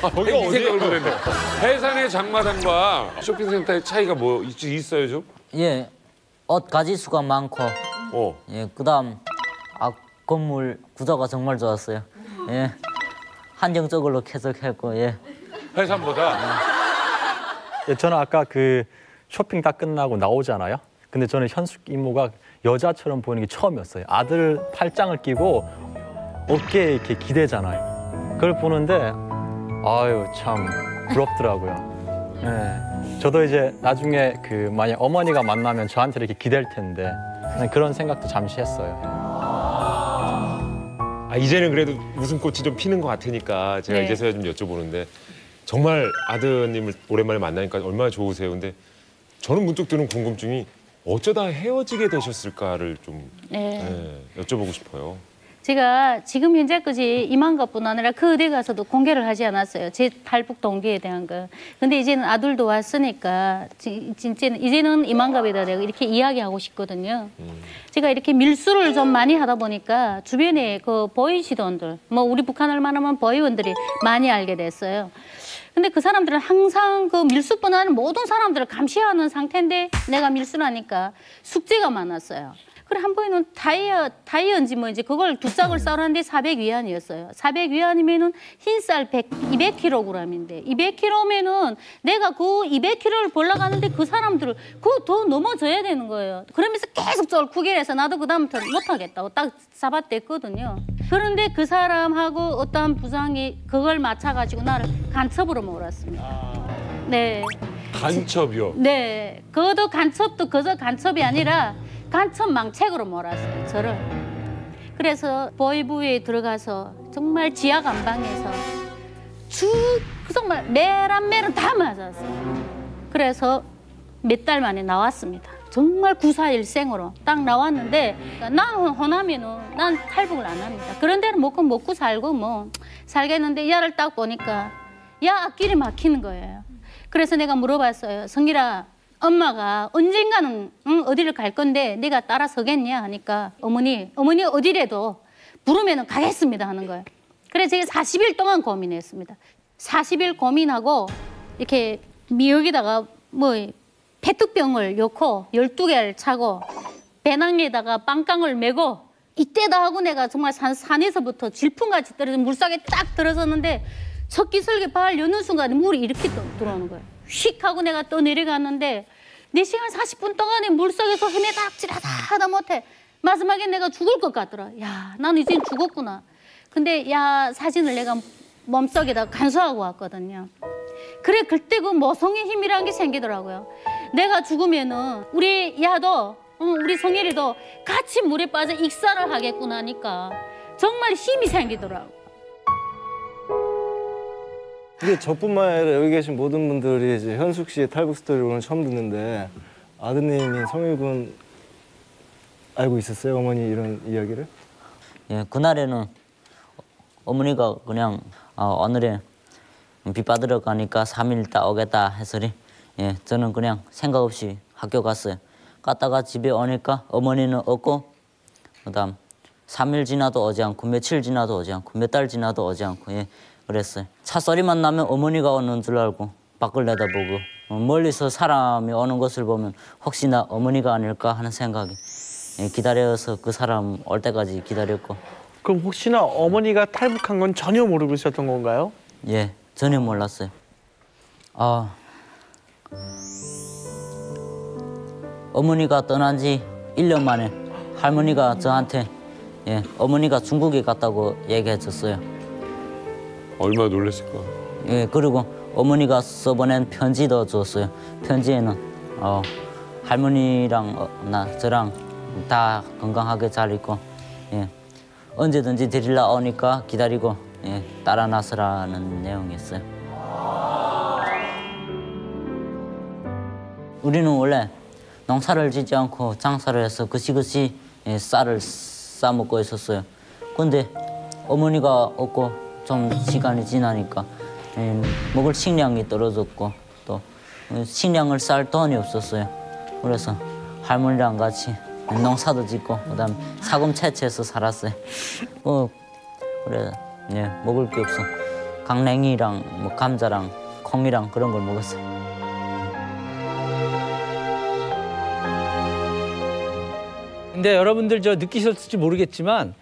거기가 어디 생각을 못했네. 해산의 장마당과 쇼핑센터의 차이가 뭐 있, 있어요 좀? 예. 옷 가지수가 많고. 어. 예. 그다음 아 건물 구조가 정말 좋았어요. 예. 한정적으로 계속 했고 예. 해산보다. 예, 저는 아까 그 쇼핑 다 끝나고 나오잖아요. 근데 저는 현숙 이모가 여자처럼 보이는 게 처음이었어요. 아들 팔짱을 끼고 어깨에 이렇게 기대잖아요. 그걸 보는데 아유 참 부럽더라고요. 예. 저도 이제 나중에 그 만약 어머니가 만나면 저한테 이렇게 기댈 텐데 그런 생각도 잠시 했어요. 아 이제는 그래도 웃음꽃이 좀 피는 것 같으니까 제가 네. 이제서야 좀 여쭤보는데 정말 아드님을 오랜만에 만나니까 얼마나 좋으세요? 근데 저는 문득 드는 궁금증이 어쩌다 헤어지게 되셨을까를 좀 네. 예, 여쭤보고 싶어요. 제가 지금 현재까지 임한 것뿐 아니라 그 어디 가서도 공개를 하지 않았어요. 제 탈북 동기에 대한 거. 근데 이제는 아들도 왔으니까 지- 진짜는 이제는 이만갑에다 내가 이렇게 이야기하고 싶거든요. 제가 이렇게 밀수를 좀 많이 하다 보니까 주변에 그 보이시던들, 뭐 우리 북한을 만나면 보이원들이 많이 알게 됐어요. 근데 그 사람들은 항상 그 밀수뿐 아니라 모든 사람들을 감시하는 상태인데 내가 밀수를 하니까 숙제가 많았어요. 그래 한 번에는 다이어 다이어인지 뭐인지 그걸 두 짝을 썰었는데 400위안이었어요. 400위안이면은 흰쌀 100 200kg인데 200kg면은 내가 그 200kg를 벌러 가는데 그 사람들을 그거 더 넘어져야 되는 거예요. 그러면서 계속 저를 구ger해서 나도 그 다음부터 못 하겠다고 딱 잡아댔거든요. 그런데 그 사람하고 어떠한 부상이 그걸 맞춰 가지고 나를 간첩으로 몰았습니다. 네. 간첩이요. 네, 그것도 간첩도 그저 간첩이 아니라 간첩 망책으로 몰았어요, 저를. 그래서 보이부에 들어가서 정말 지하 감방에서 쭉 정말 매란 매란 다 맞았어요. 그래서 몇 달 만에 나왔습니다. 정말 구사일생으로 딱 나왔는데 나 호남에는 난 탈북을 안 합니다. 그런 데는 먹고 먹고 살고 뭐 살겠는데 야를 딱 보니까 야 앞길이 막히는 거예요. 그래서 내가 물어봤어요. 성길아 엄마가 언젠가는 응, 어디를 갈 건데 내가 따라서겠냐 하니까 어머니 어머니 어디래도 부르면 가겠습니다 하는 거예요. 그래서 제가 40일 동안 고민했습니다. 40일 고민하고 이렇게 미역에다가 뭐 페트병을 넣고 12개를 차고 배낭에다가 빵깡을 메고 이때다 하고 내가 정말 산, 산에서부터 질풍같이 떨어진 물속에 딱 들어섰는데 첫 기슭에 발 여는 순간에 물이 이렇게 또 들어오는 거예요. 휙 하고 내가 또 내려갔는데 4시간 40분 동안에 물속에서 헤매닥질하다 하다 못해 마지막에 내가 죽을 것 같더라. 야, 나는 이제 죽었구나. 근데 야 사진을 내가 몸속에다 간수하고 왔거든요. 그래 그때 그 모성의 힘이라는 게 생기더라고요. 내가 죽으면은 우리 야도 응, 우리 성일이도 같이 물에 빠져 익사를 하겠구나 하니까 정말 힘이 생기더라고. 근데 저뿐만 아니라 여기 계신 모든 분들이 이제 현숙 씨의 탈북 스토리를 오늘 처음 듣는데 아드님인 성일군 알고 있었어요? 어머니 이런 이야기를? 예, 그날에는 어머니가 그냥 어, 오늘에 비 받으러 가니까 3일 있다 오겠다 해서리 예, 저는 그냥 생각 없이 학교 갔어요. 갔다가 집에 오니까 어머니는 없고 그다음 3일 지나도 오지 않고 며칠 지나도 오지 않고 몇 달 지나도 오지 않고 예, 그랬어요. 차 소리만 나면 어머니가 오는 줄 알고 밖을 내다보고 어, 멀리서 사람이 오는 것을 보면 혹시나 어머니가 아닐까 하는 생각이 예, 기다려서 그 사람 올 때까지 기다렸고 그럼 혹시나 어머니가 탈북한 건 전혀 모르고 있었던 건가요? 예, 전혀 몰랐어요. 아, 어머니가 떠난 지 1년 만에 할머니가 저한테 예, 어머니가 중국에 갔다고 얘기해 줬어요. 얼마나 놀랐을까. 예, 그리고 어머니가 써보낸 편지도 줬어요. 편지에는 어, 할머니랑 어, 나 저랑 다 건강하게 잘 있고 예, 언제든지 데리러 오니까 기다리고 예, 따라 나서라는 내용이었어요. 우리는 원래 농사를 짓지 않고 장사를 해서 그시그시 예, 쌀을 싸 먹고 있었어요. 근데 어머니가 없고 좀 시간이 지나니까 예, 먹을 식량이 떨어졌고 또 어, 식량을 쌀 돈이 없었어요. 그래서 할머니랑 같이 농사도 짓고 그다음 사금 채취해서 살았어요. 어, 그래 예, 먹을 게 없어. 강냉이랑 뭐 감자랑 콩이랑 그런 걸 먹었어요. 근데 여러분들 저 느끼셨을지 모르겠지만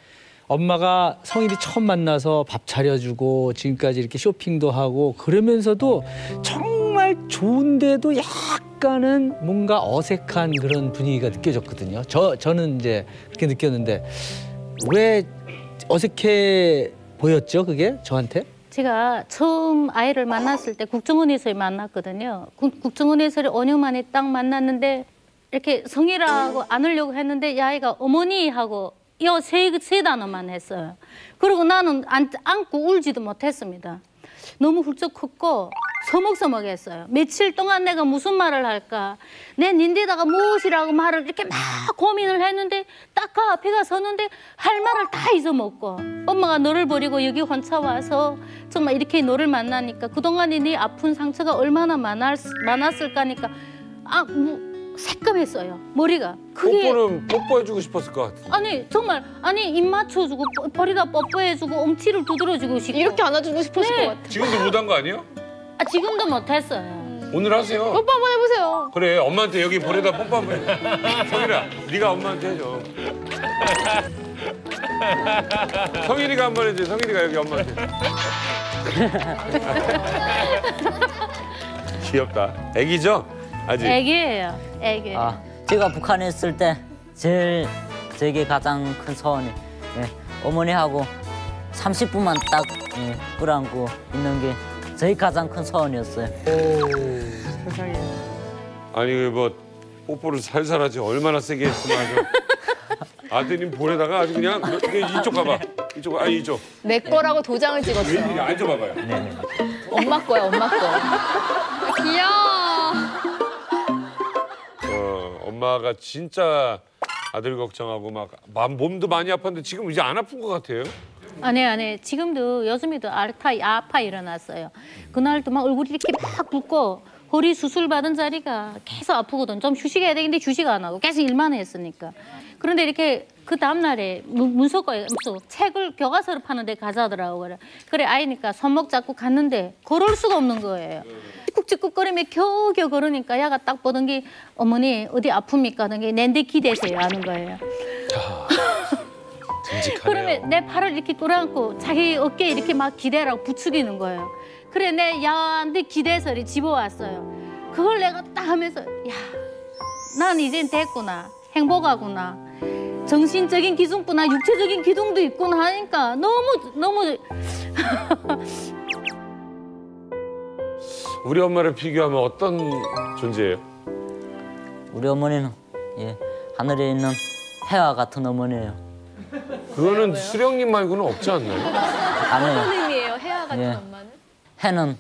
엄마가 성일이 처음 만나서 밥 차려주고 지금까지 이렇게 쇼핑도 하고 그러면서도 정말 좋은데도 약간은 뭔가 어색한 그런 분위기가 느껴졌거든요. 저 저는 이제 그렇게 느꼈는데 왜 어색해 보였죠? 그게 저한테? 제가 처음 아이를 만났을 때 국정원에서 만났거든요. 국- 국정원에서 5년 만에 딱 만났는데 이렇게 성이라고 안으려고 했는데 이 아이가 어머니 하고 이세 세 단어만 했어요. 그리고 나는 안, 안고 울지도 못했습니다. 너무 훌쩍 컸고 서먹서먹했어요. 며칠 동안 내가 무슨 말을 할까? 내 닌데다가 무엇이라고 말을 이렇게 막 고민을 했는데 딱 그 앞에 가 서는데 할 말을 다 잊어먹고 엄마가 너를 버리고 여기 혼자 와서 정말 이렇게 너를 만나니까 그동안에 네 아픈 상처가 얼마나 많았, 많았을까니까 아, 뭐, 새까맸어요. 머리가. 그게 뽀뽀는 뽀뽀해주고 싶었을 것 같아. 아니 정말 아니 입 맞춰주고 뽀- 버리다 뽀뽀해주고 엉치를 두드려주고 싶고 이렇게 안아주고 싶었을 것 같아. 지금도 못한 거 아니에요? 아 지금도 못했어요. 오늘 하세요. 뽀뽀 한번 해보세요. 그래 엄마한테 여기 보내다 뽀뽀 한번 해. 성일아 네가 엄마한테 해줘. 성일이가 한 번 해줘. 성일이가 여기 엄마한테. 귀엽다. 애기죠? 아직. 애기예요. 애기. 아, 제가 북한에 있을 때 제일 제게 가장 큰 소원이 예, 어머니하고 30분만 딱 예, 끌어안고 있는 게 저희 가장 큰 소원이었어요. 세상에. 아니 그뭐 뽀뽀를 살살하지 얼마나 세게 했으면 아드님 보내다가 아주 그냥 이쪽 가봐 이쪽 아 이쪽 내 거라고 도장을 찍었어요. 앉아봐봐요. 엄마 거야, 엄마 거. 엄마가 진짜 아들 걱정하고 막 맘- 몸도 많이 아팠는데 지금 이제 안 아픈 것 같아요. 아니 아니 지금도 요즘에도 알타 아파 일어났어요. 그날도 막 얼굴이 이렇게 막 붓고 허리 수술 받은 자리가 계속 아프거든. 좀 휴식해야 되는데 휴식 안 하고 계속 일만 했으니까. 그런데 이렇게 그 다음 날에 문서과에 무슨 책을 교과서를 파는 데 가자더라고 그래. 그래 아이니까 손목 잡고 갔는데 걸을 수가 없는 거예요. 찌꾹찌꾹거리며 겨우겨우 걸으니까 야가 딱 보던 게 어머니 어디 아픕니까 하는 게 낸데 기대세요 하는 거예요. 바람직하네요. 그러면 내 팔을 이렇게 끌어안고 자기 어깨에 이렇게 막 기대라고 부추기는 거예요. 그래 내 야한테 기대서를 집어왔어요. 그걸 내가 딱 하면서 야, 난 이젠 됐구나. 행복하구나. 정신적인 기둥뿐나 육체적인 기둥도 있구나 하니까 너무 너무 우리 엄마를 비교하면 어떤 존재예요? 우리 어머니는 예, 하늘에 있는 해와 같은 어머니예요. 그거는 수령님 말고는 없지 않나요? 아니에요. 의미예요? 해와 같은 예. 엄마는? 해는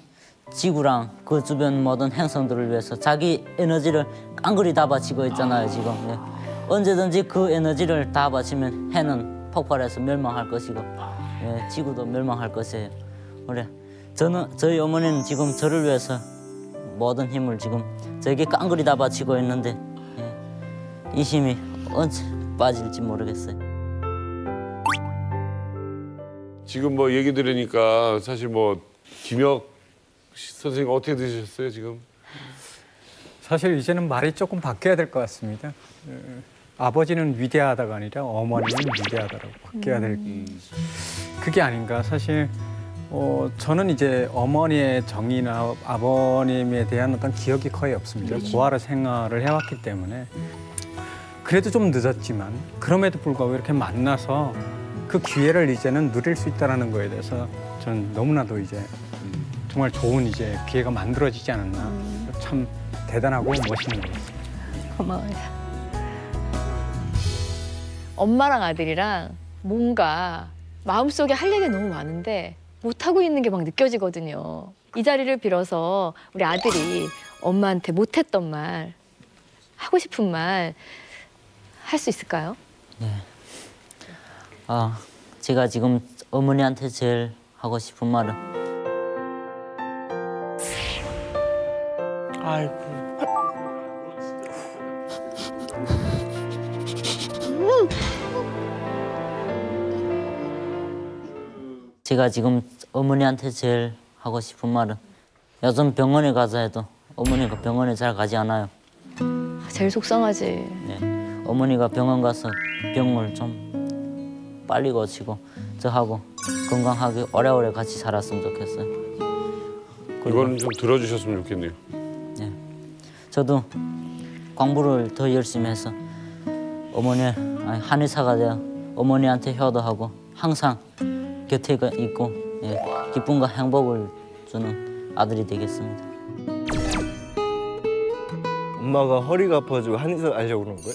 지구랑 그 주변 모든 행성들을 위해서 자기 에너지를 깡그리 다 바치고 있잖아요 지금. 예. 언제든지 그 에너지를 다 바치면 해는 폭발해서 멸망할 것이고 예, 지구도 멸망할 것이에요. 그래 저는 저희 어머니는 지금 저를 위해서 모든 힘을 지금 저에게 깡그리 다 바치고 있는데 예, 이 힘이 언제 빠질지 모르겠어요. 지금 뭐 얘기 들으니까 사실 뭐 김혁 선생님 어떻게 드셨어요 지금? 사실 이제는 말이 조금 바뀌어야 될 것 같습니다. 어, 아버지는 위대하다가 아니라 어머니는 위대하다라고 바뀌어야 될 그게 아닌가. 사실 어, 저는 이제 어머니의 정의나 아버님에 대한 어떤 기억이 거의 없습니다. 고아로 생활을 해왔기 때문에 그래도 좀 늦었지만 그럼에도 불구하고 이렇게 만나서 그 기회를 이제는 누릴 수 있다는 거에 대해서 저는 너무나도 이제 음, 정말 좋은 이제 기회가 만들어지지 않았나 참 대단하고 멋있는 것 같습니다. 고마워요. 엄마랑 아들이랑 뭔가 마음속에 할 얘기가 너무 많은데 못하고 있는 게 막 느껴지거든요. 이 자리를 빌어서 우리 아들이 엄마한테 못했던 말, 하고 싶은 말 할 수 있을까요? 아, 제가 지금 어머니한테 제일 하고 싶은 말은 아이고. 제가 지금 어머니한테 제일 하고 싶은 말은 요즘 병원에 가서 해도 어머니가 병원에 잘 가지 않아요. 제일 속상하지. 네. 어머니가 병원 가서 병을 좀 빨리 고치고 저하고 건강하게 오래오래 같이 살았으면 좋겠어요. 이거는 좀 들어주셨으면 좋겠네요. 저도 공부를 더 열심히 해서 어머니 아니, 한의사가 되어 어머니한테 효도하고 항상 곁에 가- 있고 예, 기쁨과 행복을 주는 아들이 되겠습니다. 엄마가 허리가 아파가지고 한의사 가려고 그런 거예요?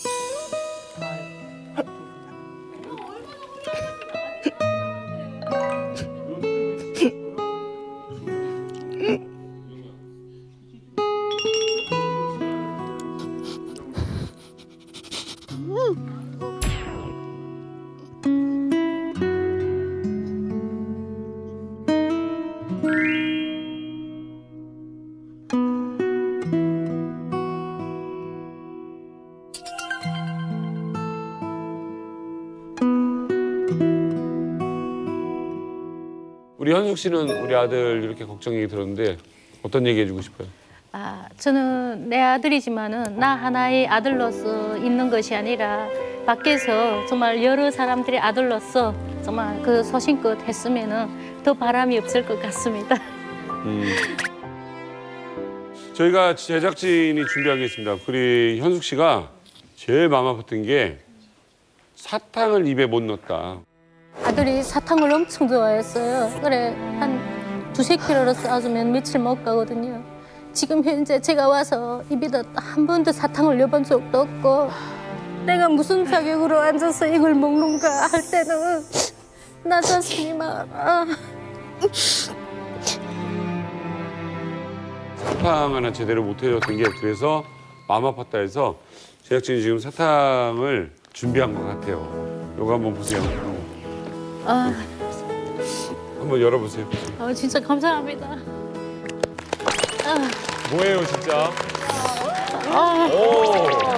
현숙 씨는 우리 아들 이렇게 걱정 얘기 들었는데 어떤 얘기 해주고 싶어요? 아, 저는 내 아들이지만은 나 하나의 아들로서 있는 것이 아니라 밖에서 정말 여러 사람들의 아들로서 정말 그 소신껏 했으면은 더 바람이 없을 것 같습니다. 음. 저희가 제작진이 준비한 게 있습니다. 우리 현숙 씨가 제일 마음 아팠던 게 사탕을 입에 못 넣었다. 아들이 사탕을 엄청 좋아했어요. 그래 한 두세 킬로로 싸주면 며칠 못 가거든요. 지금 현재 제가 와서 입에다 한 번도 사탕을 넣어본 적도 없고 내가 무슨 자격으로 앉아서 이걸 먹는가 할 때는 나 자신이 막 아. 사탕 하나 제대로 못 해줬던 게 그래서 마음 아팠다 해서 제작진이 지금 사탕을 준비한 것 같아요. 이거 한번 보세요. 아, 한번 열어보세요. 아 진짜 감사합니다. 아. 뭐예요 진짜?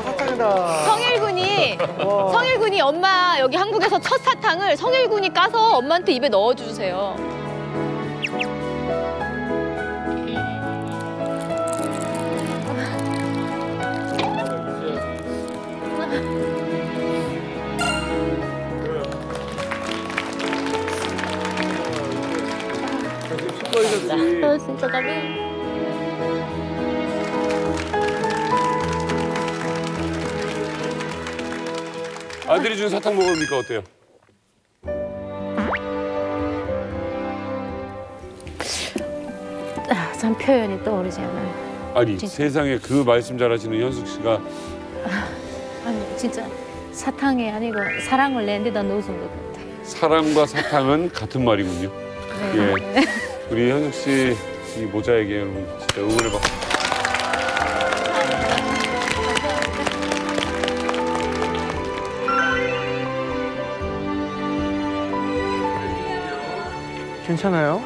사탕이다. 성일군이 성일군이 엄마 여기 한국에서 첫 사탕을 성일군이 까서 엄마한테 입에 넣어주세요. 아, 진짜 감동. 아들이 준 사탕 먹으니까 어때요? 아, 참 표현이 떠오르지 않아요. 아니 진짜. 세상에 그 말씀 잘하시는 현숙 씨가 아니 진짜 사탕이 아니고 사랑을 내 데다 놓은 것 같아. 사랑과 사탕은 같은 말이군요. 네. 예. 우리 현숙 씨 이 모자에게 여러분 진짜 응원해 봐. 괜찮아요?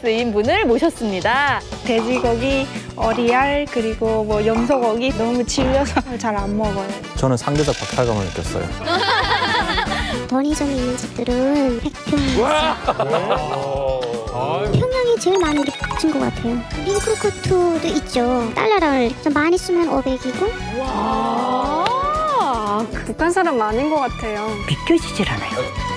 클래스인 분을 모셨습니다. 돼지고기, 어리알 그리고 뭐 염소고기 너무 질려서 잘 안 먹어요. 저는 상대적 박탈감을 느꼈어요. 편의점에 있는 집들은 평양이 제일 많이 느낀 것 같아요. 미국 크로커트도 있죠. 달러를 좀 많이 쓰면 500이고. 아, 북한 사람 아닌 것 같아요. 믿겨지질 않아요.